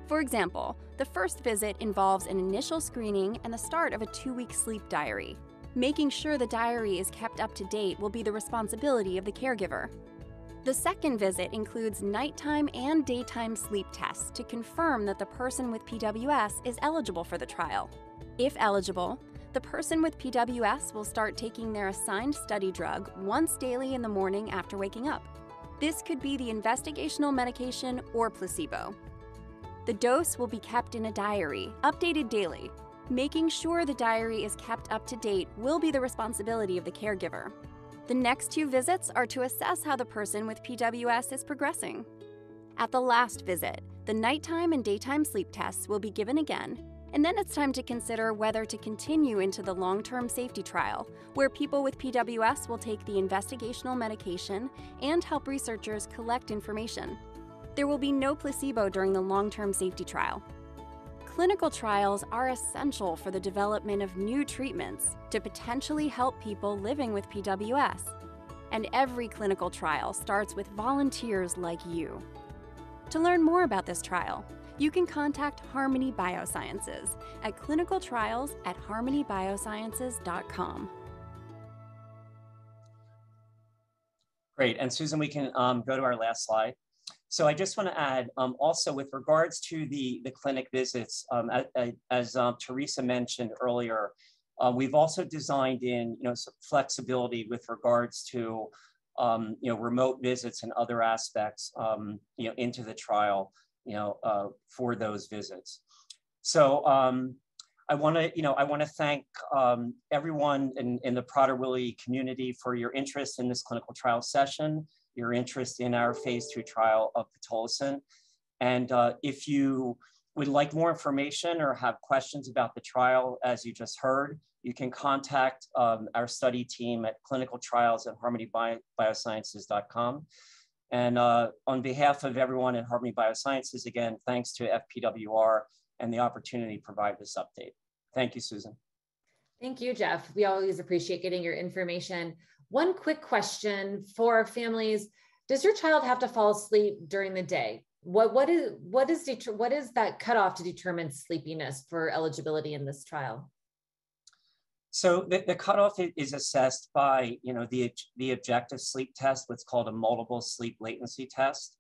For example, the first visit involves an initial screening and the start of a two week sleep diary. Making sure the diary is kept up to date will be the responsibility of the caregiver. The second visit includes nighttime and daytime sleep tests to confirm that the person with PWS is eligible for the trial. If eligible, the person with PWS will start taking their assigned study drug once daily in the morning after waking up. This could be the investigational medication or placebo. The dose will be kept in a diary, updated daily. Making sure the diary is kept up to date will be the responsibility of the caregiver. The next two visits are to assess how the person with PWS is progressing. At the last visit, the nighttime and daytime sleep tests will be given again, and then it's time to consider whether to continue into the long term safety trial, where people with PWS will take the investigational medication and help researchers collect information. There will be no placebo during the long term safety trial. Clinical trials are essential for the development of new treatments to potentially help people living with PWS. And every clinical trial starts with volunteers like you. To learn more about this trial, you can contact Harmony Biosciences at clinicaltrials at harmonybiosciences.com. Great, and Susan, we can um, go to our last slide. So I just want to add um, also with regards to the, the clinic visits, um, as, as um, Teresa mentioned earlier, uh, we've also designed in you know, flexibility with regards to um, you know, remote visits and other aspects um, you know, into the trial you know, uh, for those visits. So I want to, you know, I want to thank everyone in, in the Prader-Willi community for your interest in this clinical trial session your interest in our phase two trial of pitolisant. And uh, if you would like more information or have questions about the trial, as you just heard, you can contact um, our study team at clinical trials at harmonybiosciences.com. And uh, on behalf of everyone at Harmony Biosciences, again, thanks to FPWR and the opportunity to provide this update. Thank you, Susan. Thank you, Jeff. We always appreciate getting your information. One quick question for families. Does your child have to fall asleep during the day? What, what is what is what is that cutoff to determine sleepiness for eligibility in this trial? So the, the cutoff is assessed by you know the the objective sleep test, what's called a multiple sleep latency test.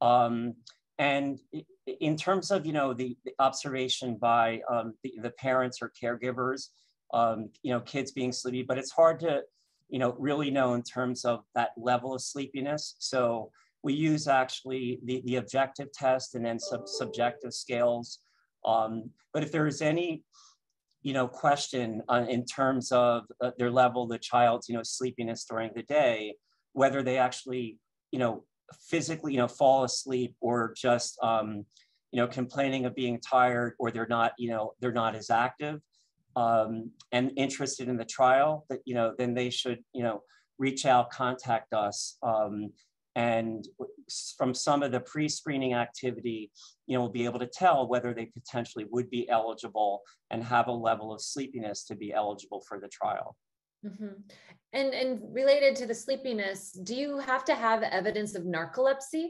Um, and in terms of you know the, the observation by um, the, the, parents or caregivers, um, you know kids being sleepy, but it's hard to you know, really know in terms of that level of sleepiness. So we use actually the, the objective test and then sub subjective scales. Um, but if there is any, you know, question uh, in terms of uh, their level, the child's, you know, sleepiness during the day, whether they actually, you know, physically, you know, fall asleep or just, um, you know, complaining of being tired or they're not, you know, they're not as active, um, and interested in the trial, that you know, then they should you know reach out, contact us, um, and from some of the pre-screening activity, you know, we'll be able to tell whether they potentially would be eligible and have a level of sleepiness to be eligible for the trial. Mm-hmm. And and related to the sleepiness, do you have to have evidence of narcolepsy?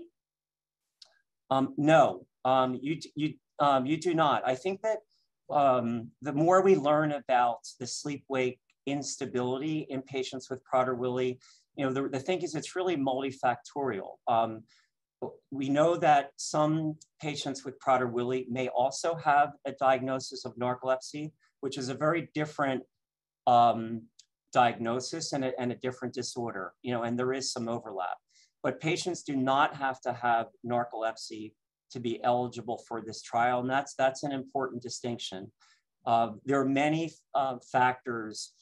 Um, no, um, you you um, you do not. I think that um, the more we learn about the sleep-wake instability in patients with Prader-Willi, you know, the, the thing is it's really multifactorial. Um, we know that some patients with Prader-Willi may also have a diagnosis of narcolepsy, which is a very different um, diagnosis and a, and a different disorder, you know, and there is some overlap. But patients do not have to have narcolepsy to be eligible for this trial. And that's, that's an important distinction. Uh, there are many uh, factors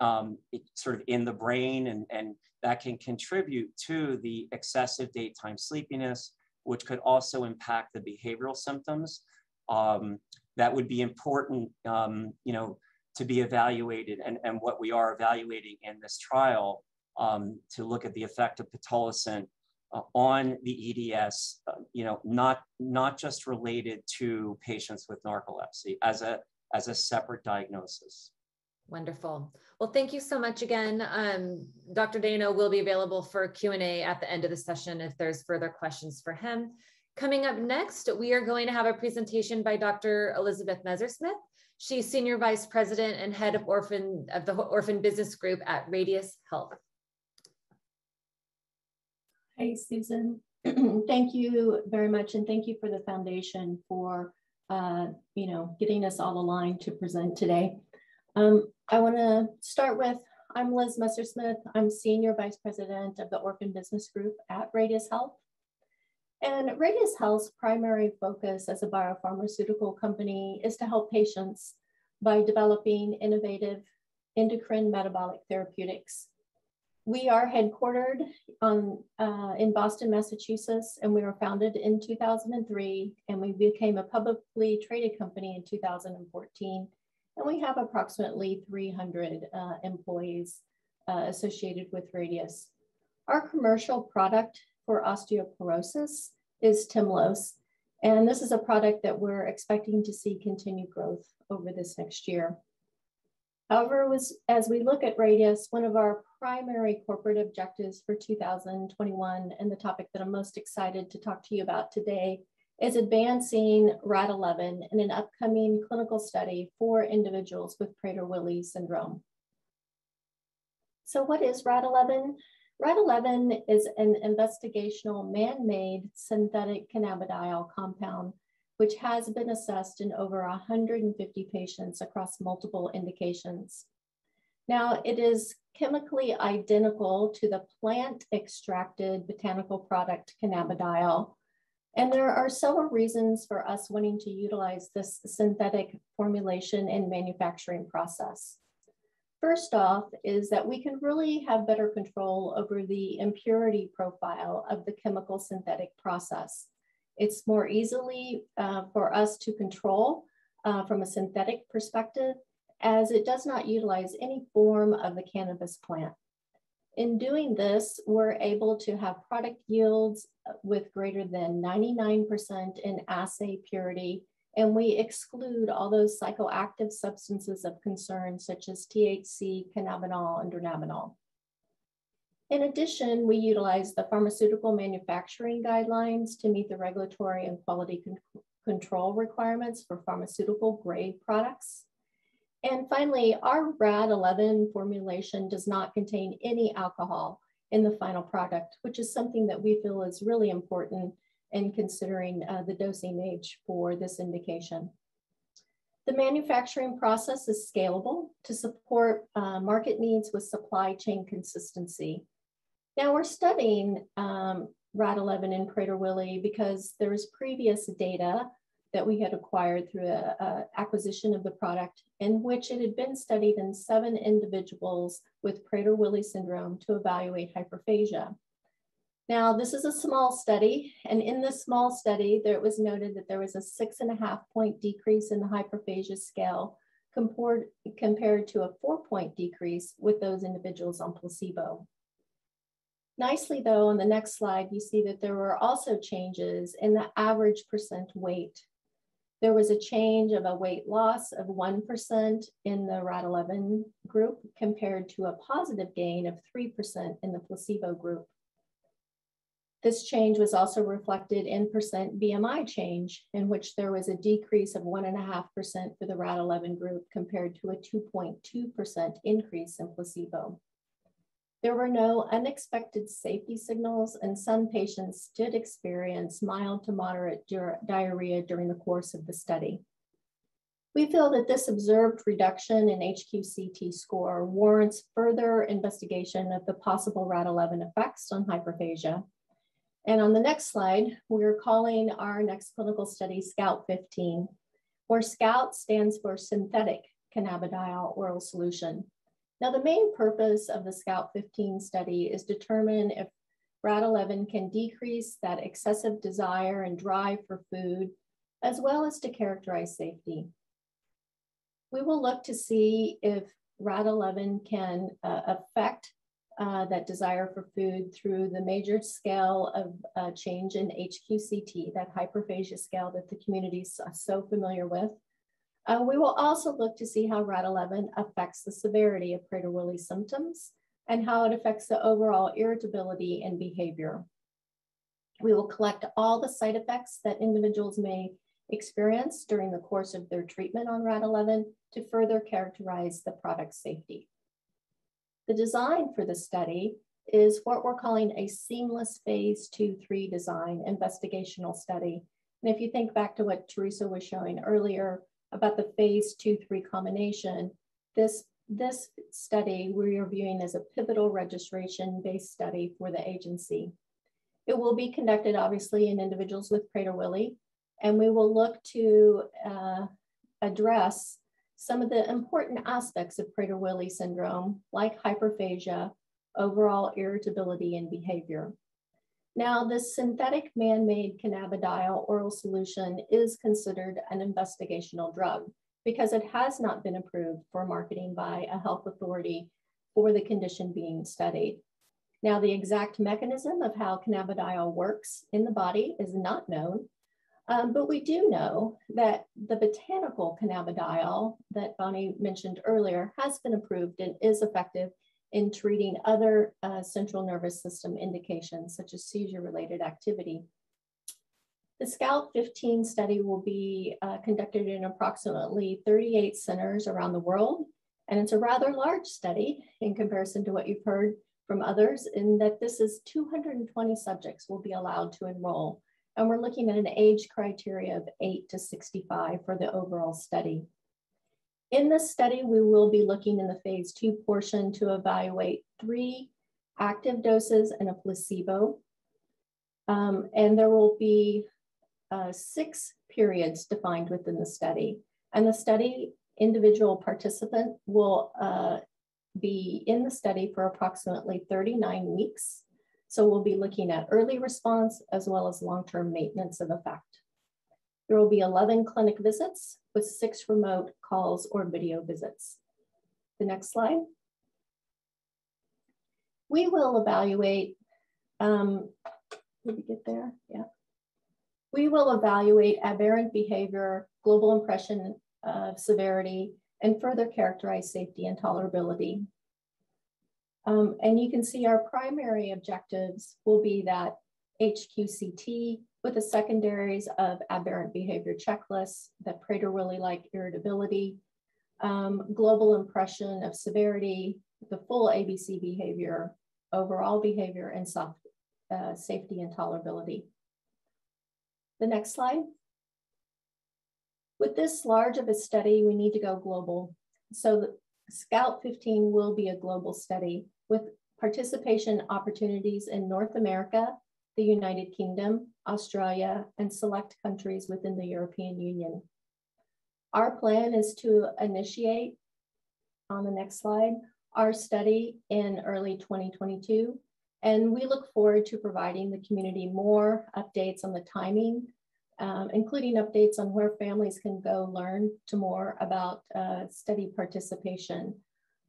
um, sort of in the brain and, and that can contribute to the excessive daytime sleepiness, which could also impact the behavioral symptoms. Um, that would be important, um, you know, to be evaluated and, and what we are evaluating in this trial um, to look at the effect of pitolisant uh, on the EDS, uh, you know, not, not just related to patients with narcolepsy as a, as a separate diagnosis. Wonderful. Well, thank you so much again. Um, Dr. Dayno will be available for Q&A at the end of the session if there's further questions for him. Coming up next, we are going to have a presentation by Dr. Elizabeth Messersmith. She's Senior Vice President and Head of Orphan of the Orphan Business Group at Radius Health. Hey, Susan. thank you very much. And thank you for the foundation for, uh, you know, getting us all aligned to present today. Um, I want to start with, I'm Liz Messersmith. I'm Senior Vice President of the Orphan Business Group at Radius Health. And Radius Health's primary focus as a biopharmaceutical company is to help patients by developing innovative endocrine metabolic therapeutics we are headquartered on, uh, in Boston, Massachusetts, and we were founded in 2003, and we became a publicly traded company in 2014. And we have approximately 300 uh, employees uh, associated with Radius. Our commercial product for osteoporosis is Tymlos. And this is a product that we're expecting to see continued growth over this next year. However, as we look at Radius, one of our primary corporate objectives for 2021 and the topic that I'm most excited to talk to you about today is advancing RAD11 in an upcoming clinical study for individuals with Prader-Willi syndrome. So what is RAD11? RAD11 is an investigational man-made synthetic cannabidiol compound, which has been assessed in over 150 patients across multiple indications. Now, it is chemically identical to the plant extracted botanical product cannabidiol. And there are several reasons for us wanting to utilize this synthetic formulation and manufacturing process. First off is that we can really have better control over the impurity profile of the chemical synthetic process. It's more easily uh, for us to control uh, from a synthetic perspective as it does not utilize any form of the cannabis plant. In doing this, we're able to have product yields with greater than 99% in assay purity and we exclude all those psychoactive substances of concern, such as THC, cannabinol, and dronabinol. In addition, we utilize the pharmaceutical manufacturing guidelines to meet the regulatory and quality con control requirements for pharmaceutical grade products. And finally, our RAD11 formulation does not contain any alcohol in the final product, which is something that we feel is really important in considering uh, the dosing age for this indication. The manufacturing process is scalable to support uh, market needs with supply chain consistency. Now we're studying um, RAD11 in Prader-Willi because there was previous data that we had acquired through an acquisition of the product in which it had been studied in seven individuals with Prader-Willi syndrome to evaluate hyperphagia. Now, this is a small study, and in this small study, there was noted that there was a six and a half point decrease in the hyperphagia scale compared, compared to a four point decrease with those individuals on placebo. Nicely though, on the next slide, you see that there were also changes in the average percent weight. There was a change of a weight loss of 1% in the RAD11 group compared to a positive gain of 3% in the placebo group. This change was also reflected in percent BMI change, in which there was a decrease of 1.5% for the RAD11 group compared to a 2.2% increase in placebo. There were no unexpected safety signals, and some patients did experience mild to moderate diarrhea during the course of the study. We feel that this observed reduction in HQCT score warrants further investigation of the possible RAD11 effects on hyperphagia and on the next slide, we're calling our next clinical study SCOUT 15, where SCOUT stands for synthetic cannabidiol oral solution. Now, the main purpose of the SCOUT 15 study is determine if RAD11 can decrease that excessive desire and drive for food, as well as to characterize safety. We will look to see if RAD11 can uh, affect uh, that desire for food through the major scale of uh, change in HQCT, that hyperphagia scale that the community is so familiar with. Uh, we will also look to see how RAD11 affects the severity of Prader-Willi symptoms and how it affects the overall irritability and behavior. We will collect all the side effects that individuals may experience during the course of their treatment on RAD11 to further characterize the product safety. The design for the study is what we're calling a seamless phase two, three design investigational study. And if you think back to what Teresa was showing earlier about the phase two, three combination, this, this study we are viewing as a pivotal registration based study for the agency. It will be conducted obviously in individuals with Prader-Willi, and we will look to uh, address some of the important aspects of Prader-Willi syndrome, like hyperphagia, overall irritability and behavior. Now, this synthetic man-made cannabidiol oral solution is considered an investigational drug because it has not been approved for marketing by a health authority for the condition being studied. Now, the exact mechanism of how cannabidiol works in the body is not known, um, but we do know that the botanical cannabidiol that Bonnie mentioned earlier has been approved and is effective in treating other uh, central nervous system indications, such as seizure-related activity. The SCOUT-15 study will be uh, conducted in approximately 38 centers around the world, and it's a rather large study in comparison to what you've heard from others in that this is 220 subjects will be allowed to enroll. And we're looking at an age criteria of 8 to 65 for the overall study. In this study, we will be looking in the phase two portion to evaluate three active doses and a placebo. Um, and there will be uh, six periods defined within the study. And the study individual participant will uh, be in the study for approximately 39 weeks. So we'll be looking at early response as well as long-term maintenance of effect. There will be 11 clinic visits with six remote calls or video visits. The next slide. We will evaluate, um, did we get there? Yeah. We will evaluate aberrant behavior, global impression of severity, and further characterize safety and tolerability. Um, and you can see our primary objectives will be that HQCT with the secondaries of aberrant behavior checklists, that Prader-Willi-like irritability, um, global impression of severity, the full ABC behavior, overall behavior, and soft, uh, safety and tolerability. The next slide. With this large of a study, we need to go global. So the Scout 15 will be a global study with participation opportunities in North America, the United Kingdom, Australia, and select countries within the European Union. Our plan is to initiate, on the next slide, our study in early 2022 and we look forward to providing the community more updates on the timing, um, including updates on where families can go learn to more about uh, study participation.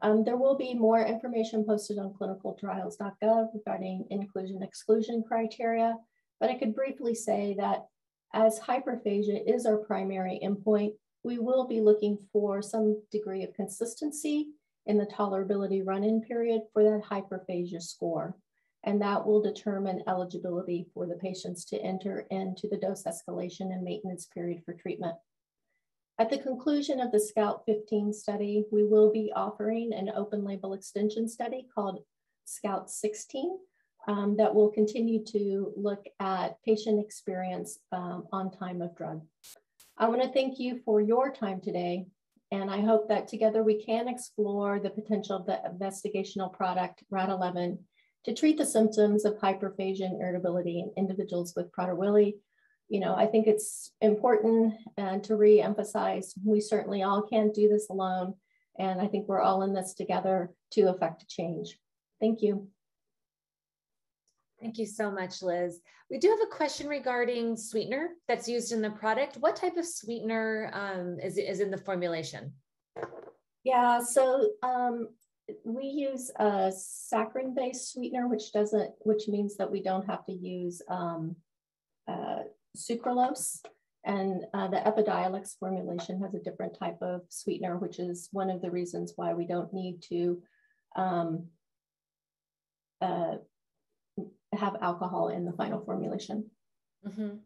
Um, there will be more information posted on clinicaltrials.gov regarding inclusion exclusion criteria, but I could briefly say that as hyperphagia is our primary endpoint, we will be looking for some degree of consistency in the tolerability run-in period for that hyperphagia score and that will determine eligibility for the patients to enter into the dose escalation and maintenance period for treatment. At the conclusion of the SCOUT 15 study, we will be offering an open label extension study called SCOUT 16 um, that will continue to look at patient experience um, on time of drug. I wanna thank you for your time today. And I hope that together we can explore the potential of the investigational product RAD11 to treat the symptoms of hyperphagia and irritability in individuals with Prader-Willi. You know, I think it's important and to re-emphasize we certainly all can't do this alone. And I think we're all in this together to affect change. Thank you. Thank you so much, Liz. We do have a question regarding sweetener that's used in the product. What type of sweetener um, is, is in the formulation? Yeah, so um, we use a saccharin-based sweetener, which doesn't, which means that we don't have to use um, uh, sucralose. And uh, the Epidiolex formulation has a different type of sweetener, which is one of the reasons why we don't need to um, uh, have alcohol in the final formulation. Mm -hmm.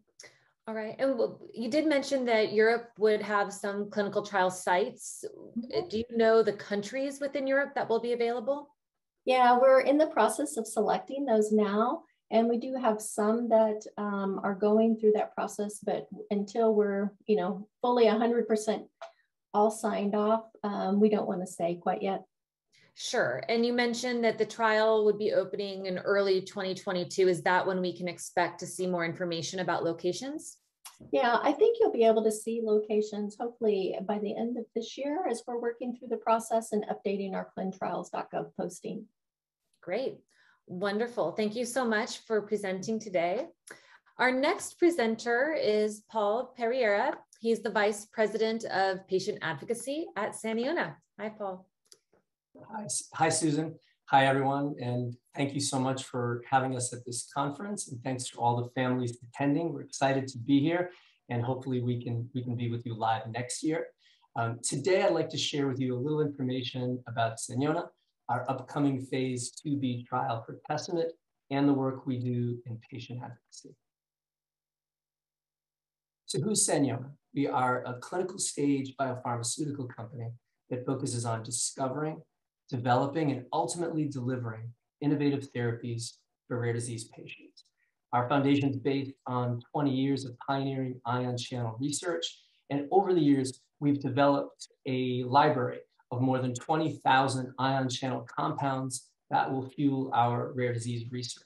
All right. And you did mention that Europe would have some clinical trial sites. Mm-hmm. Do you know the countries within Europe that will be available? Yeah, we're in the process of selecting those now. And we do have some that um, are going through that process, but until we're, you know, fully 100% all signed off, um, we don't want to say quite yet. Sure. And you mentioned that the trial would be opening in early 2022. Is that when we can expect to see more information about locations? Yeah, I think you'll be able to see locations hopefully by the end of this year as we're working through the process and updating our clintrials.gov posting. Great. Wonderful. Thank you so much for presenting today. Our next presenter is Paul Pereira. He's the Vice President of Patient Advocacy at Saniona. Hi, Paul. Hi, hi, Susan. Hi, everyone. And thank you so much for having us at this conference and thanks to all the families attending. We're excited to be here and hopefully we can, we can be with you live next year. Um, today, I'd like to share with you a little information about Saniona, our upcoming phase 2B trial for Tesomet, and the work we do in patient advocacy. So who's Saniona? We are a clinical stage biopharmaceutical company that focuses on discovering, developing, and ultimately delivering innovative therapies for rare disease patients. Our foundation is based on 20 years of pioneering ion channel research. And over the years, we've developed a library of more than 20,000 ion channel compounds that will fuel our rare disease research.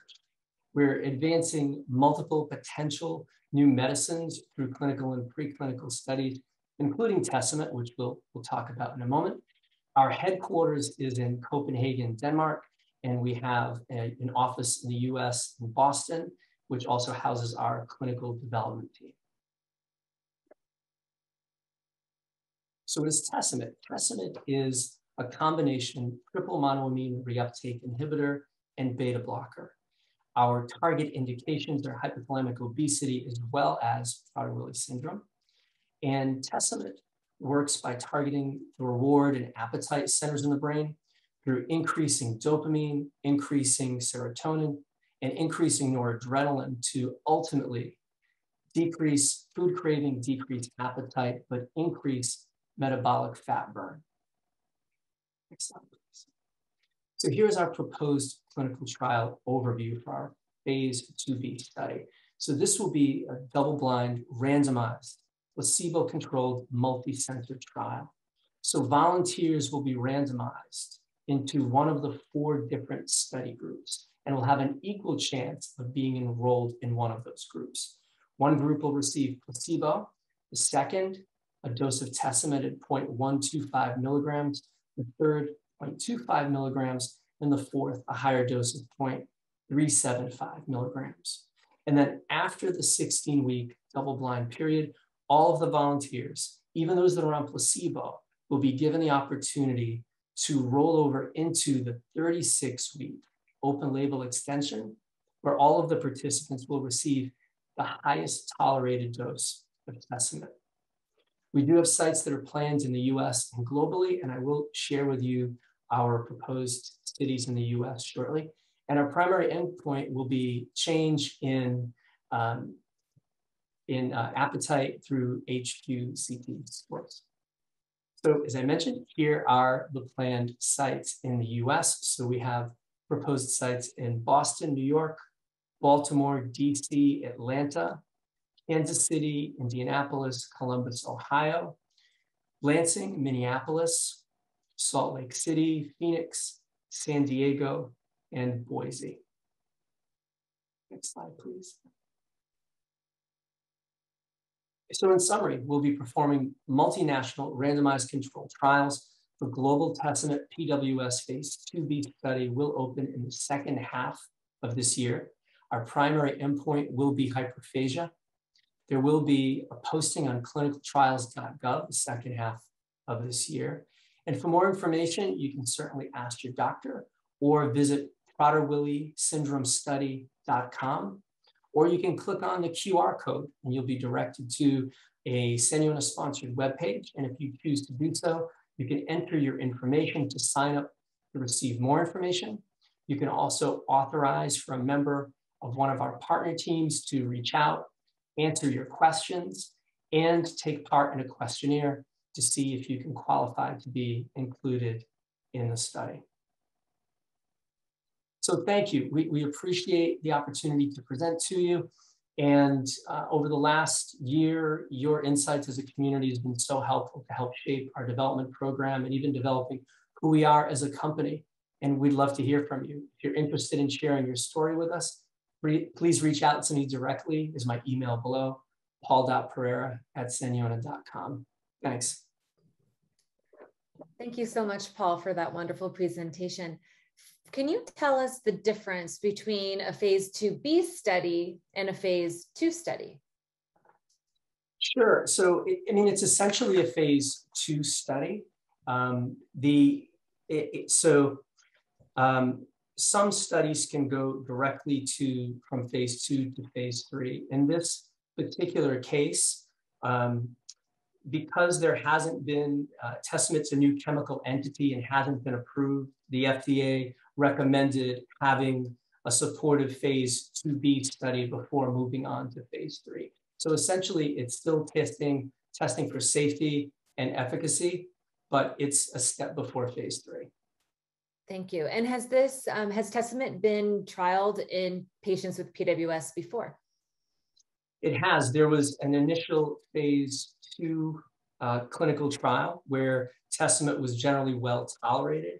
We're advancing multiple potential new medicines through clinical and preclinical studies, including Tesomet, which we'll, we'll talk about in a moment. Our headquarters is in Copenhagen, Denmark, and we have a, an office in the US in Boston, which also houses our clinical development team. So what is Tesomet? Tesomet is a combination triple monoamine reuptake inhibitor and beta blocker. Our target indications are hypothalamic obesity as well as Prader-Willi syndrome. And Tesomet works by targeting the reward and appetite centers in the brain through increasing dopamine, increasing serotonin, and increasing noradrenaline to ultimately decrease food craving, decrease appetite, but increase metabolic fat burn. Next slide, please. So here's our proposed clinical trial overview for our phase 2B study. So this will be a double-blind, randomized, placebo-controlled, multi-center trial. So volunteers will be randomized into one of the four different study groups and will have an equal chance of being enrolled in one of those groups. One group will receive placebo, the second, a dose of Tesomet at 0.125 milligrams, the third, 0.25 milligrams, and the fourth, a higher dose of 0.375 milligrams. And then after the 16 week double blind period, all of the volunteers, even those that are on placebo, will be given the opportunity to roll over into the 36 week open label extension, where all of the participants will receive the highest tolerated dose of Tesomet. We do have sites that are planned in the US and globally, and I will share with you our proposed cities in the US shortly. And our primary endpoint will be change in, um, in uh, appetite through HQ-CT scores. So as I mentioned, here are the planned sites in the US. So we have proposed sites in Boston, New York, Baltimore, DC, Atlanta, Kansas City, Indianapolis, Columbus, Ohio, Lansing, Minneapolis, Salt Lake City, Phoenix, San Diego, and Boise. Next slide, please. So in summary, we'll be performing multinational randomized controlled trials the Global Tesomet PWS Phase 2B study will open in the second half of this year. Our primary endpoint will be hyperphagia. There will be a posting on clinicaltrials.gov the second half of this year. And for more information, you can certainly ask your doctor or visit Prader-Willi syndrome study.com, or you can click on the QR code and you'll be directed to a Saniona sponsored webpage. And if you choose to do so, you can enter your information to sign up to receive more information. You can also authorize for a member of one of our partner teams to reach out, answer your questions, and take part in a questionnaire to see if you can qualify to be included in the study. So thank you. We, we appreciate the opportunity to present to you. And uh, over the last year, your insights as a community has been so helpful to help shape our development program and even developing who we are as a company. And we'd love to hear from you. If you're interested in sharing your story with us, please reach out to me directly. Is my email below, paul.pereira at saniona.com. Thanks. Thank you so much, Paul, for that wonderful presentation. Can you tell us the difference between a phase 2B study and a phase 2 study? Sure. So, I mean, it's essentially a phase 2 study. Um, the it, it, so um, some studies can go directly to from phase two to phase three. In this particular case, um, because there hasn't been, uh, Tesomet's a new chemical entity and hasn't been approved, the FDA recommended having a supportive phase 2B study before moving on to phase three. So essentially it's still testing, testing for safety and efficacy, but it's a step before phase three. Thank you. And has this, um, has Tesomet been trialed in patients with PWS before? It has. There was an initial phase two uh, clinical trial where Tesomet was generally well tolerated.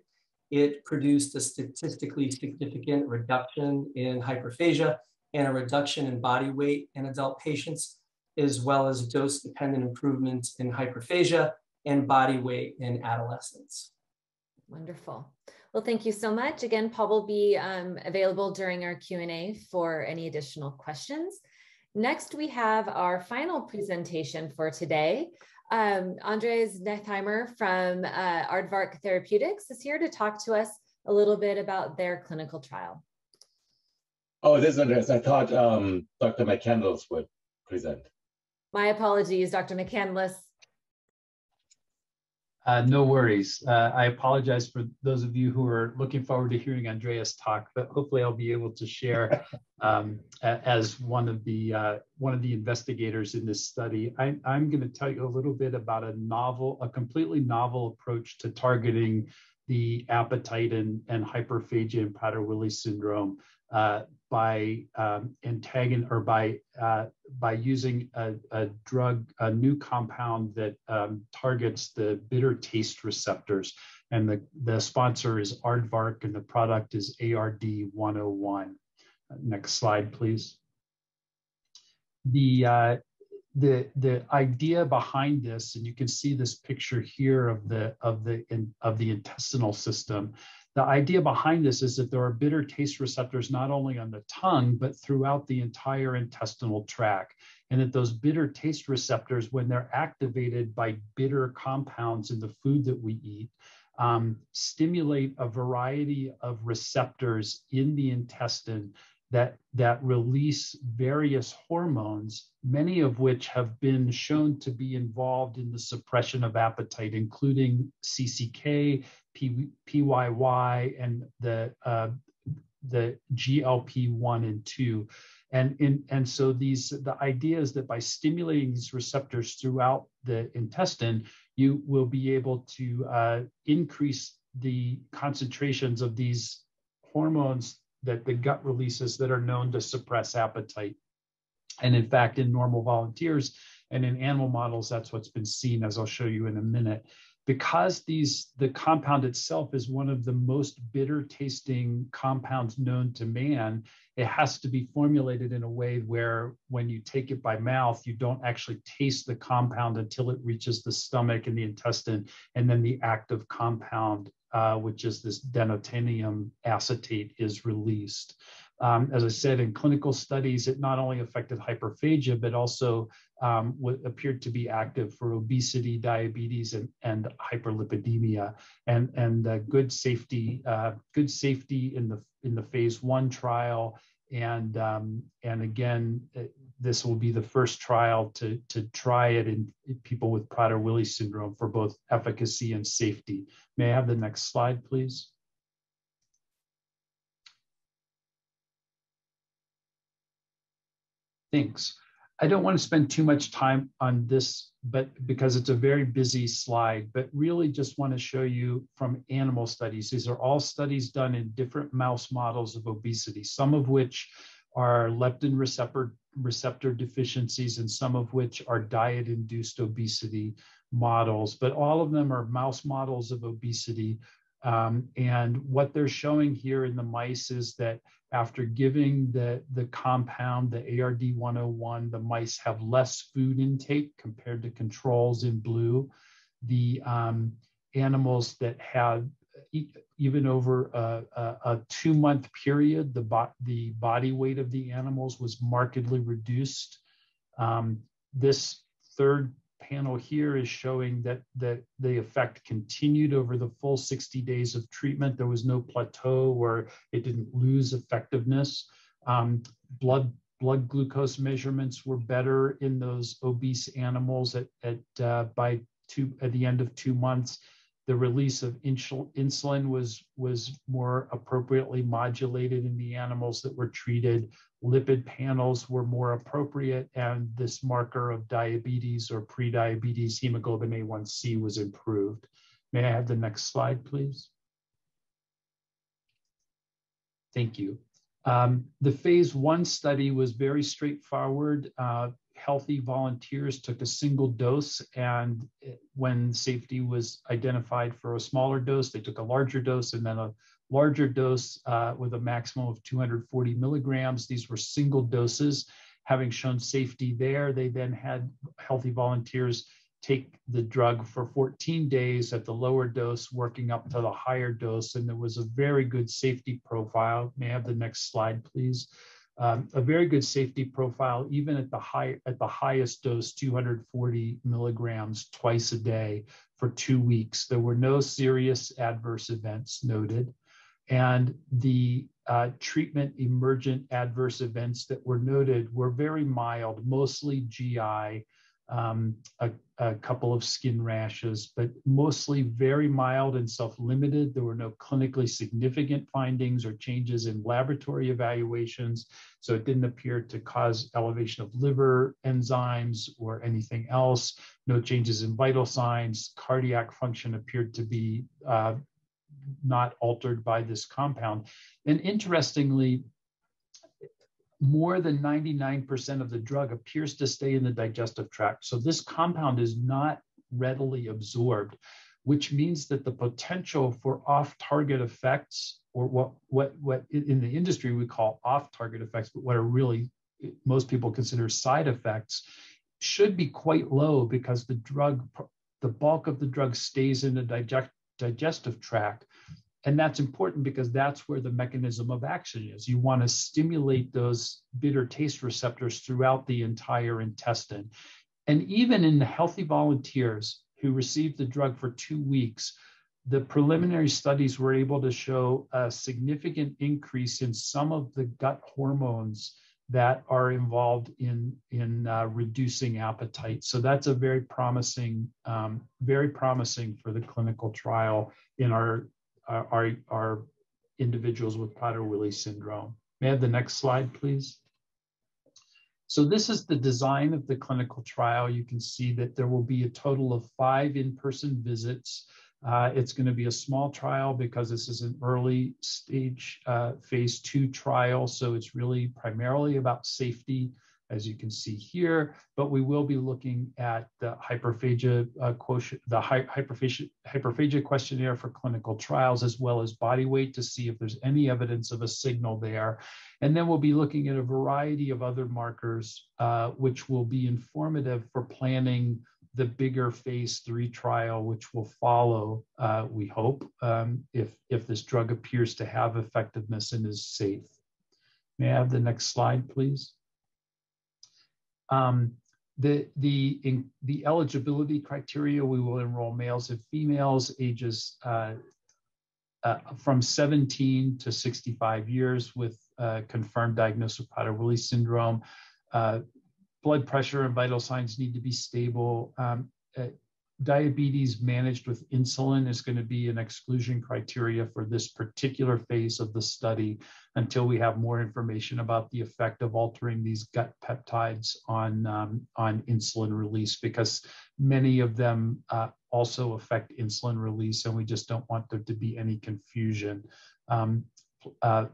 It produced a statistically significant reduction in hyperphagia and a reduction in body weight in adult patients, as well as dose-dependent improvements in hyperphagia and body weight in adolescents. Wonderful. Well, thank you so much. Again, Paul will be um, available during our Q&A for any additional questions. Next, we have our final presentation for today. Um, Andres Netheimer from uh, Aardvark Therapeutics is here to talk to us a little bit about their clinical trial. Oh, this is Andres. I thought um, Dr. McCandless would present. My apologies, Dr. McCandless. Uh, no worries. Uh, I apologize for those of you who are looking forward to hearing Andreas talk, but hopefully I'll be able to share um, as one of the uh, one of the investigators in this study. I, I'm going to tell you a little bit about a novel, a completely novel approach to targeting the appetite and, and hyperphagia in Prader-Willi syndrome uh, by um, antagon or by uh, by using a, a, drug, a new compound that um, targets the bitter taste receptors. And the, the sponsor is Aardvark, and the product is ARD101. Next slide, please. The uh, the the idea behind this, and you can see this picture here of the of the in, of the intestinal system the idea behind this is that there are bitter taste receptors not only on the tongue, but throughout the entire intestinal tract. And that those bitter taste receptors, when they're activated by bitter compounds in the food that we eat, um, stimulate a variety of receptors in the intestine that, that release various hormones, many of which have been shown to be involved in the suppression of appetite, including CCK, P, PYY, and the, uh, the GLP-1 and 2. And, in, and so these the idea is that by stimulating these receptors throughout the intestine, you will be able to uh, increase the concentrations of these hormones that the gut releases that are known to suppress appetite. And in fact, in normal volunteers and in animal models, that's what's been seen, as I'll show you in a minute. Because these the compound itself is one of the most bitter tasting compounds known to man, it has to be formulated in a way where when you take it by mouth, you don't actually taste the compound until it reaches the stomach and the intestine, and then the active compound uh, which is this denatinium acetate, is released. Um, as I said, in clinical studies, it not only affected hyperphagia, but also um, appeared to be active for obesity, diabetes, and, and hyperlipidemia, and and uh, good safety, uh, good safety in the in the phase one trial, and um, and again, uh, this will be the first trial to to try it in people with Prader-Willi syndrome for both efficacy and safety. May I have the next slide, please? Thanks. I don't want to spend too much time on this, but because it's a very busy slide, but really just want to show you from animal studies. These are all studies done in different mouse models of obesity, some of which are leptin receptor receptor deficiencies and some of which are diet induced obesity models, but all of them are mouse models of obesity. Um, and what they're showing here in the mice is that after giving the, the compound, the ARD101, the mice have less food intake compared to controls in blue. The um, animals that had even over a, a, a two month period, the, bo- the body weight of the animals was markedly reduced. Um, this third panel here is showing that, that the effect continued over the full 60 days of treatment. There was no plateau where it didn't lose effectiveness. Um, blood blood glucose measurements were better in those obese animals at, at uh, by two at the end of two months. The release of insulin was was more appropriately modulated in the animals that were treated. Lipid panels were more appropriate, and this marker of diabetes or prediabetes hemoglobin A1C was improved. May I have the next slide, please? Thank you. Um, the phase one study was very straightforward. Uh, healthy volunteers took a single dose, and when safety was identified for a smaller dose, they took a larger dose and then a larger dose uh, with a maximum of 240 milligrams. These were single doses. Having shown safety there, they then had healthy volunteers take the drug for 14 days at the lower dose, working up to the higher dose. And there was a very good safety profile. May I have the next slide, please? Um, a very good safety profile, even at the high at the highest dose, 240 milligrams twice a day for two weeks. There were no serious adverse events noted, and the uh, treatment emergent adverse events that were noted were very mild, mostly GI, um, a, a, couple of skin rashes, but mostly very mild and self-limited. There were no clinically significant findings or changes in laboratory evaluations. So it didn't appear to cause elevation of liver enzymes or anything else. No changes in vital signs. Cardiac function appeared to be uh, not altered by this compound. And interestingly, more than 99% of the drug appears to stay in the digestive tract. So this compound is not readily absorbed, which means that the potential for off-target effects, or what, what, what in the industry we call off-target effects, but what are really most people consider side effects, should be quite low because the drug, the bulk of the drug stays in the digest, digestive tract and that's important because that's where the mechanism of action is. You want to stimulate those bitter taste receptors throughout the entire intestine. And even in the healthy volunteers who received the drug for two weeks, the preliminary studies were able to show a significant increase in some of the gut hormones that are involved in in uh, reducing appetite. So that's a very promising, um, very promising for the clinical trial in our are, are individuals with Prader-Willi syndrome. May I have the next slide, please? So this is the design of the clinical trial. You can see that there will be a total of five in-person visits. Uh, it's going to be a small trial because this is an early stage uh, phase two trial. So it's really primarily about safety as you can see here, but we will be looking at the hyperphagia uh, quotient, the hy hyperphagia, hyperphagia questionnaire for clinical trials, as well as body weight to see if there's any evidence of a signal there. And then we'll be looking at a variety of other markers, uh, which will be informative for planning the bigger phase three trial, which will follow, uh, we hope, um, if, if this drug appears to have effectiveness and is safe. May I have the next slide, please? Um, the the in, the eligibility criteria we will enroll males and females ages uh, uh, from 17 to 65 years with uh, confirmed diagnosis of Prader-Willi syndrome. Uh, blood pressure and vital signs need to be stable. Um, uh, diabetes managed with insulin is going to be an exclusion criteria for this particular phase of the study until we have more information about the effect of altering these gut peptides on, um, on insulin release because many of them uh, also affect insulin release and we just don't want there to be any confusion. Um, uh,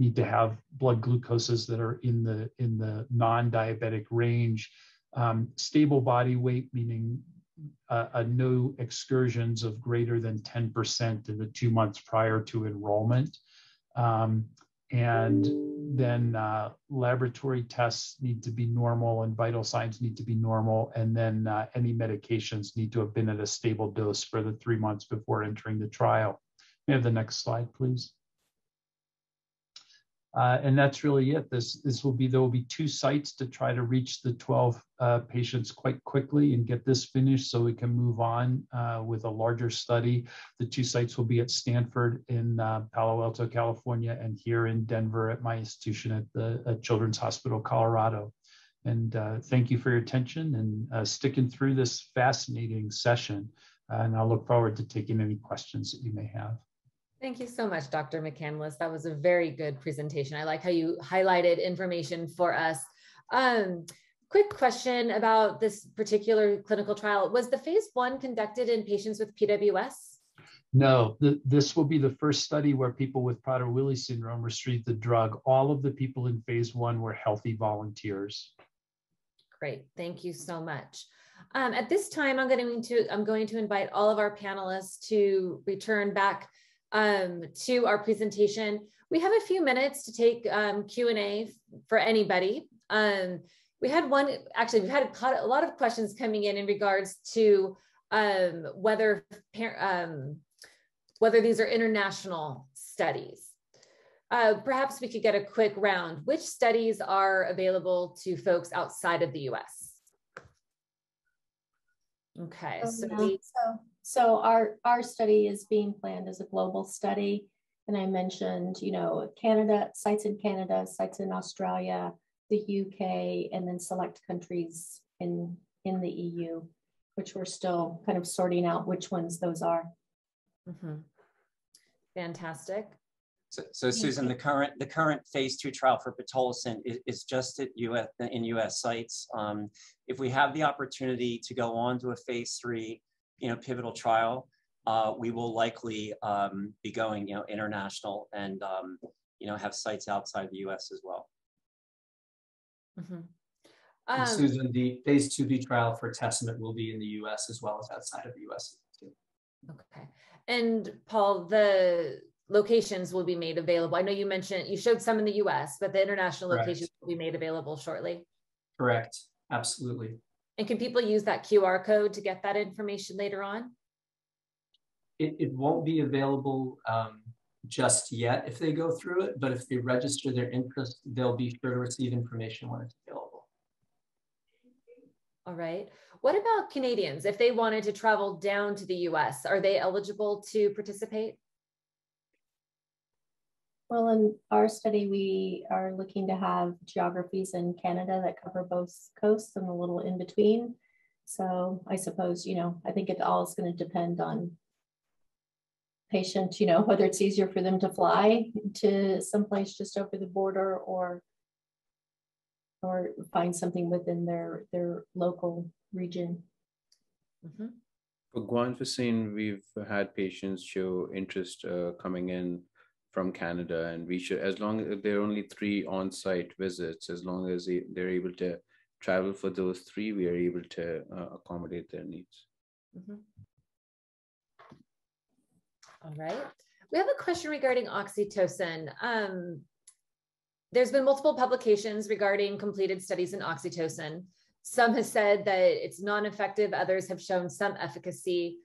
need to have blood glucoses that are in the in the non-diabetic range um, stable body weight meaning a no excursions of greater than 10% in the two months prior to enrollment. Um, and then uh, laboratory tests need to be normal and vital signs need to be normal. And then uh, any medications need to have been at a stable dose for the three months before entering the trial. May have the next slide, please? Uh, and that's really it. This this will be there will be two sites to try to reach the 12 uh, patients quite quickly and get this finished so we can move on uh, with a larger study. The two sites will be at Stanford in uh, Palo Alto, California, and here in Denver at my institution at the at Children's Hospital, Colorado. And uh, thank you for your attention and uh, sticking through this fascinating session. and I'll look forward to taking any questions that you may have. Thank you so much, Dr. McCandless. That was a very good presentation. I like how you highlighted information for us. Um, quick question about this particular clinical trial. Was the phase one conducted in patients with PWS? No, the, this will be the first study where people with Prader-Willi syndrome received the drug. All of the people in phase one were healthy volunteers. Great, thank you so much. Um, at this time, I'm going to I'm going to invite all of our panelists to return back um, to our presentation. We have a few minutes to take um, Q&A for anybody. Um, we had one, actually, we've had a lot of questions coming in in regards to um, whether, um, whether these are international studies. Uh, perhaps we could get a quick round. Which studies are available to folks outside of the US? Okay, so, we, so so our, our study is being planned as a global study. And I mentioned, you know, Canada, sites in Canada, sites in Australia, the UK, and then select countries in, in the EU, which we're still kind of sorting out which ones those are. Mm-hmm. Fantastic. So, so Susan, the current the current phase two trial for pitolisant is, is just at US in U.S. sites. Um, if we have the opportunity to go on to a phase three you know, pivotal trial, uh, we will likely um, be going, you know, international and, um, you know, have sites outside the U.S. as well. Mm-hmm. Um, Susan, the phase 2B trial for Tesomet will be in the U.S. as well as outside of the U.S. Too. Okay. And Paul, the locations will be made available. I know you mentioned you showed some in the U.S., but the international Correct. locations will be made available shortly. Correct. Absolutely. And can people use that QR code to get that information later on? It, it won't be available um, just yet if they go through it, but if they register their interest, they'll be sure to receive information when it's available. All right. What about Canadians? If they wanted to travel down to the US, are they eligible to participate? Well, in our study, we are looking to have geographies in Canada that cover both coasts and a little in between. So I suppose, you know, I think it all is going to depend on patient, you know, whether it's easier for them to fly to someplace just over the border or or find something within their their local region. Mm-hmm. For guanfacine, we've had patients show interest uh, coming in from Canada, and we should, as long as there are only three on-site visits, as long as they, they're able to travel for those three, we are able to uh, accommodate their needs. Mm-hmm. All right. We have a question regarding oxytocin. Um, there's been multiple publications regarding completed studies in oxytocin. Some have said that it's non-effective, others have shown some efficacy.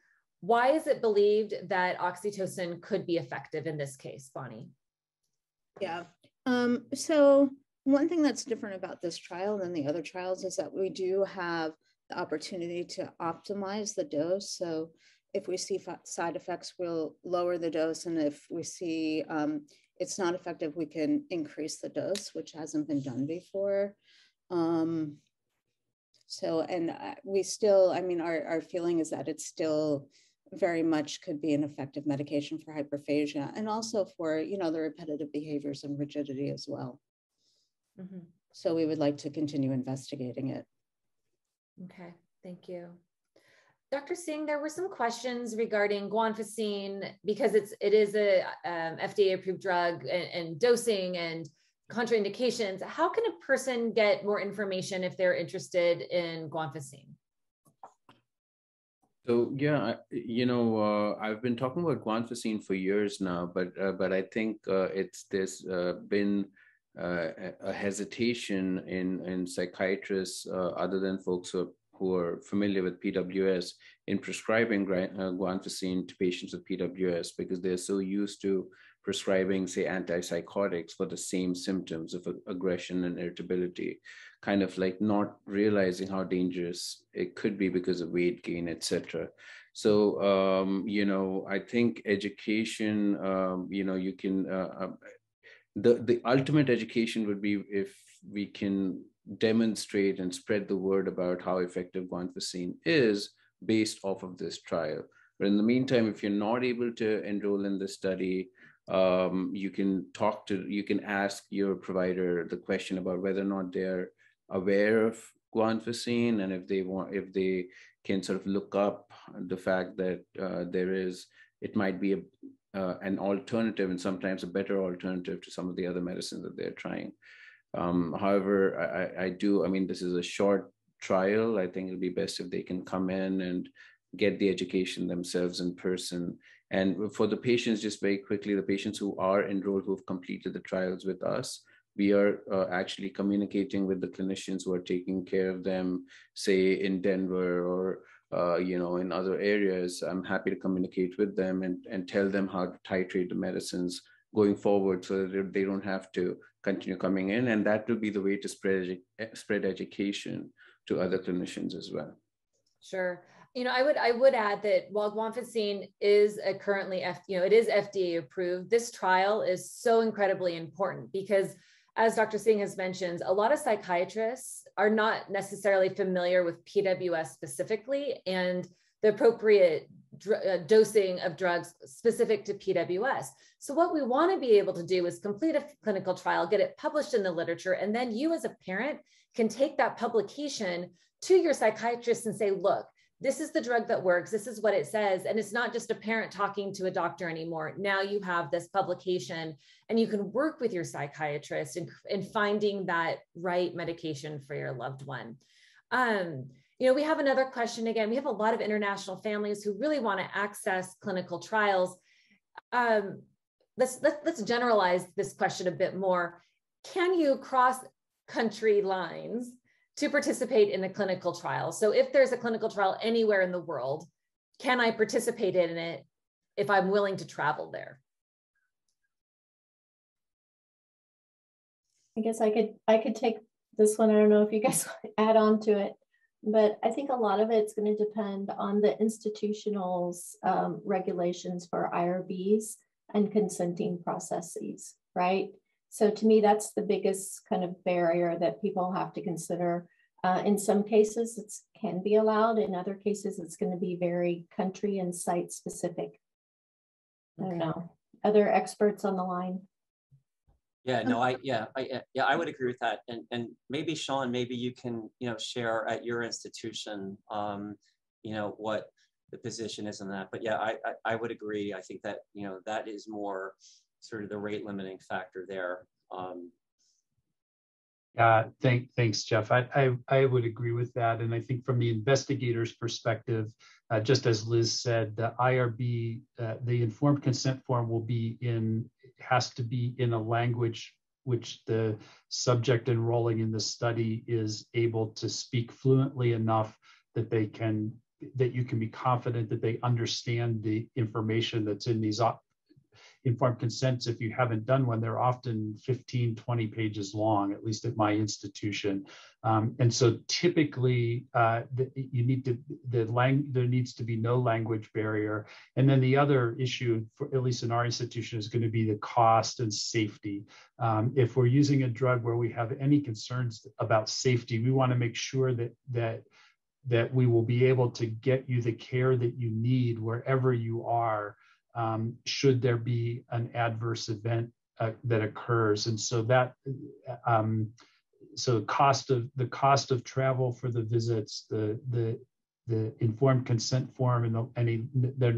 Why is it believed that oxytocin could be effective in this case, Bonnie? Yeah. Um, so one thing that's different about this trial than the other trials is that we do have the opportunity to optimize the dose. So if we see side effects, we'll lower the dose. And if we see um, it's not effective, we can increase the dose, which hasn't been done before. Um, so, and uh, we still, I mean, our, our feeling is that it's still very much could be an effective medication for hyperphagia and also for you know the repetitive behaviors and rigidity as well. Mm-hmm. so we would like to continue investigating it. Okay thank you. Dr singh there were some questions regarding guanfacine because it's it is a um, fda approved drug and, and dosing and contraindications. How can a person get more information if they're interested in guanfacine so yeah, you know, uh, I've been talking about guanfacine for years now, but uh, but I think uh, it's there's uh, been uh, a hesitation in in psychiatrists, uh, other than folks who are, who are familiar with PWS, in prescribing guanfacine to patients with PWS because they're so used to prescribing, say, antipsychotics for the same symptoms of aggression and irritability, kind of like not realizing how dangerous it could be because of weight gain, etc. So, um, you know, I think education, um, you know, you can, uh, uh, the, the ultimate education would be if we can demonstrate and spread the word about how effective guanfacine is based off of this trial. But in the meantime, if you're not able to enroll in the study, um, you can talk to, you can ask your provider the question about whether or not they're aware of guanfacine and if they want, if they can sort of look up the fact that uh, there is, it might be a, uh, an alternative and sometimes a better alternative to some of the other medicines that they're trying. Um, however, I, I do, I mean, this is a short trial. I think it'll be best if they can come in and get the education themselves in person. And for the patients, just very quickly, the patients who are enrolled, who've completed the trials with us, we are uh, actually communicating with the clinicians who are taking care of them, say in Denver or uh, you know in other areas. I'm happy to communicate with them and, and tell them how to titrate the medicines going forward so that they don't have to continue coming in. And that will be the way to spread, spread education to other clinicians as well. Sure. You know, I would I would add that while guanfacine is a currently F, you know, it is FDA approved. This trial is so incredibly important because as Dr. Singh has mentioned, a lot of psychiatrists are not necessarily familiar with PWS specifically and the appropriate uh, dosing of drugs specific to PWS. So, what we want to be able to do is complete a clinical trial, get it published in the literature, and then you as a parent can take that publication to your psychiatrist and say, look, this is the drug that works. This is what it says. And it's not just a parent talking to a doctor anymore. Now you have this publication and you can work with your psychiatrist in, in finding that right medication for your loved one. Um, you know, we have another question again. We have a lot of international families who really want to access clinical trials. Um, let's, let's, let's generalize this question a bit more. Can you cross country lines to participate in a clinical trial. So if there's a clinical trial anywhere in the world, can I participate in it if I'm willing to travel there? I guess I could I could take this one. I don't know if you guys add on to it, but I think a lot of it's going to depend on the institutional's um, regulations for IRBs and consenting processes, right? So to me, that's the biggest kind of barrier that people have to consider. Uh, in some cases, it can be allowed. In other cases, it's going to be very country and site specific. I don't know. Other experts on the line? Yeah, no, I yeah, I yeah, I would agree with that. And and maybe Shawn, maybe you can you know share at your institution, um, you know what the position is on that. But yeah, I, I I would agree. I think that you know that is more sort of the rate limiting factor there. Um, uh, thank, thanks, Jeff. I, I, I, would agree with that. And I think from the investigator's perspective, uh, just as Liz said, the IRB, uh, the informed consent form will be in, has to be in a language which the subject enrolling in the study is able to speak fluently enough that they can that you can be confident that they understand the information that's in these informed consents, if you haven't done one, they're often 15, 20 pages long, at least at my institution. Um, and so typically uh, the, you need to, the lang- there needs to be no language barrier. And then the other issue, for, at least in our institution, is going to be the cost and safety. Um, if we're using a drug where we have any concerns about safety, we want to make sure that, that that we will be able to get you the care that you need wherever you are um, should there be an adverse event uh, that occurs. And so that, um, so the cost of the cost of travel for the visits, the the the informed consent form, and the, any there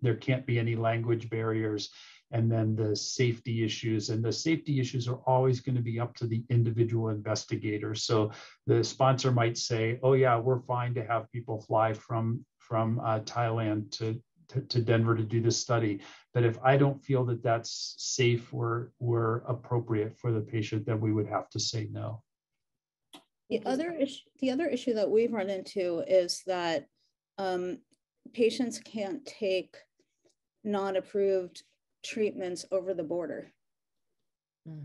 there can't be any language barriers, and then the safety issues. And the safety issues are always going to be up to the individual investigator. So the sponsor might say, "Oh yeah, we're fine to have people fly from from uh, Thailand to to, to Denver to do this study. But if I don't feel that that's safe or, or appropriate for the patient, then we would have to say no. The other issue, the other issue that we've run into is that um, patients can't take non-approved treatments over the border. Mm.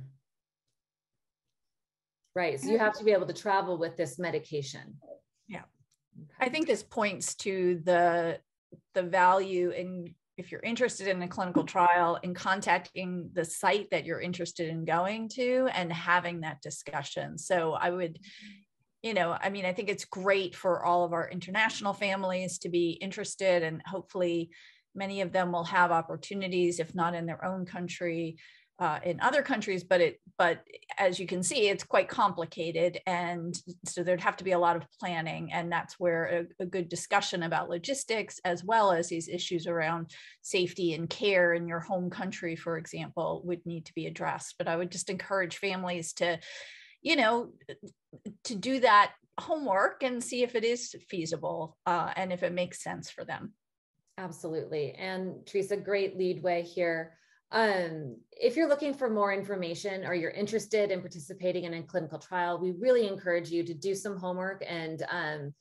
Right. So you have to be able to travel with this medication. Yeah. I think this points to the the value in if you're interested in a clinical trial in contacting the site that you're interested in going to and having that discussion. So I would you know, I mean, I think it's great for all of our international families to be interested and hopefully many of them will have opportunities if not in their own country uh, in other countries, but it but as you can see, it's quite complicated, and so there'd have to be a lot of planning, and that's where a, a, good discussion about logistics as well as these issues around safety and care in your home country, for example, would need to be addressed. But I would just encourage families to, you know, to do that homework and see if it is feasible uh, and if it makes sense for them. Absolutely, and Teresa, great lead way here. Um, if you're looking for more information or you're interested in participating in a clinical trial, we really encourage you to do some homework and um,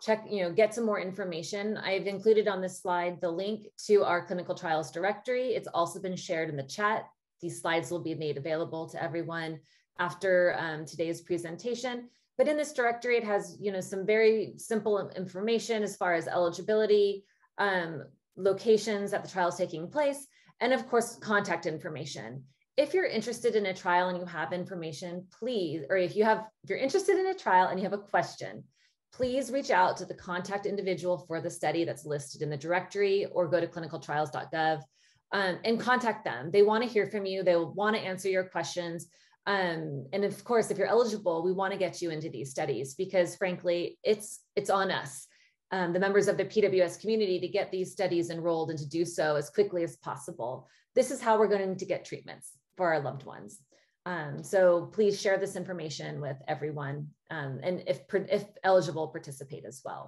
check, you know, get some more information. I've included on this slide the link to our clinical trials directory. It's also been shared in the chat. These slides will be made available to everyone after um, today's presentation. But in this directory, it has, you know, some very simple information as far as eligibility, um, locations that the trial is taking place, and of course, contact information. If you're interested in a trial and you have information, please, or if you have, if you're interested in a trial and you have a question, please reach out to the contact individual for the study that's listed in the directory or go to clinicaltrials.gov um, and contact them. They want to hear from you. They want to answer your questions. Um, and of course, if you're eligible, we want to get you into these studies because frankly, it's it's on us um, the members of the PWS community to get these studies enrolled and to do so as quickly as possible. This is how we're going to get treatments for our loved ones. Um, so please share this information with everyone um, and if, if eligible, participate as well.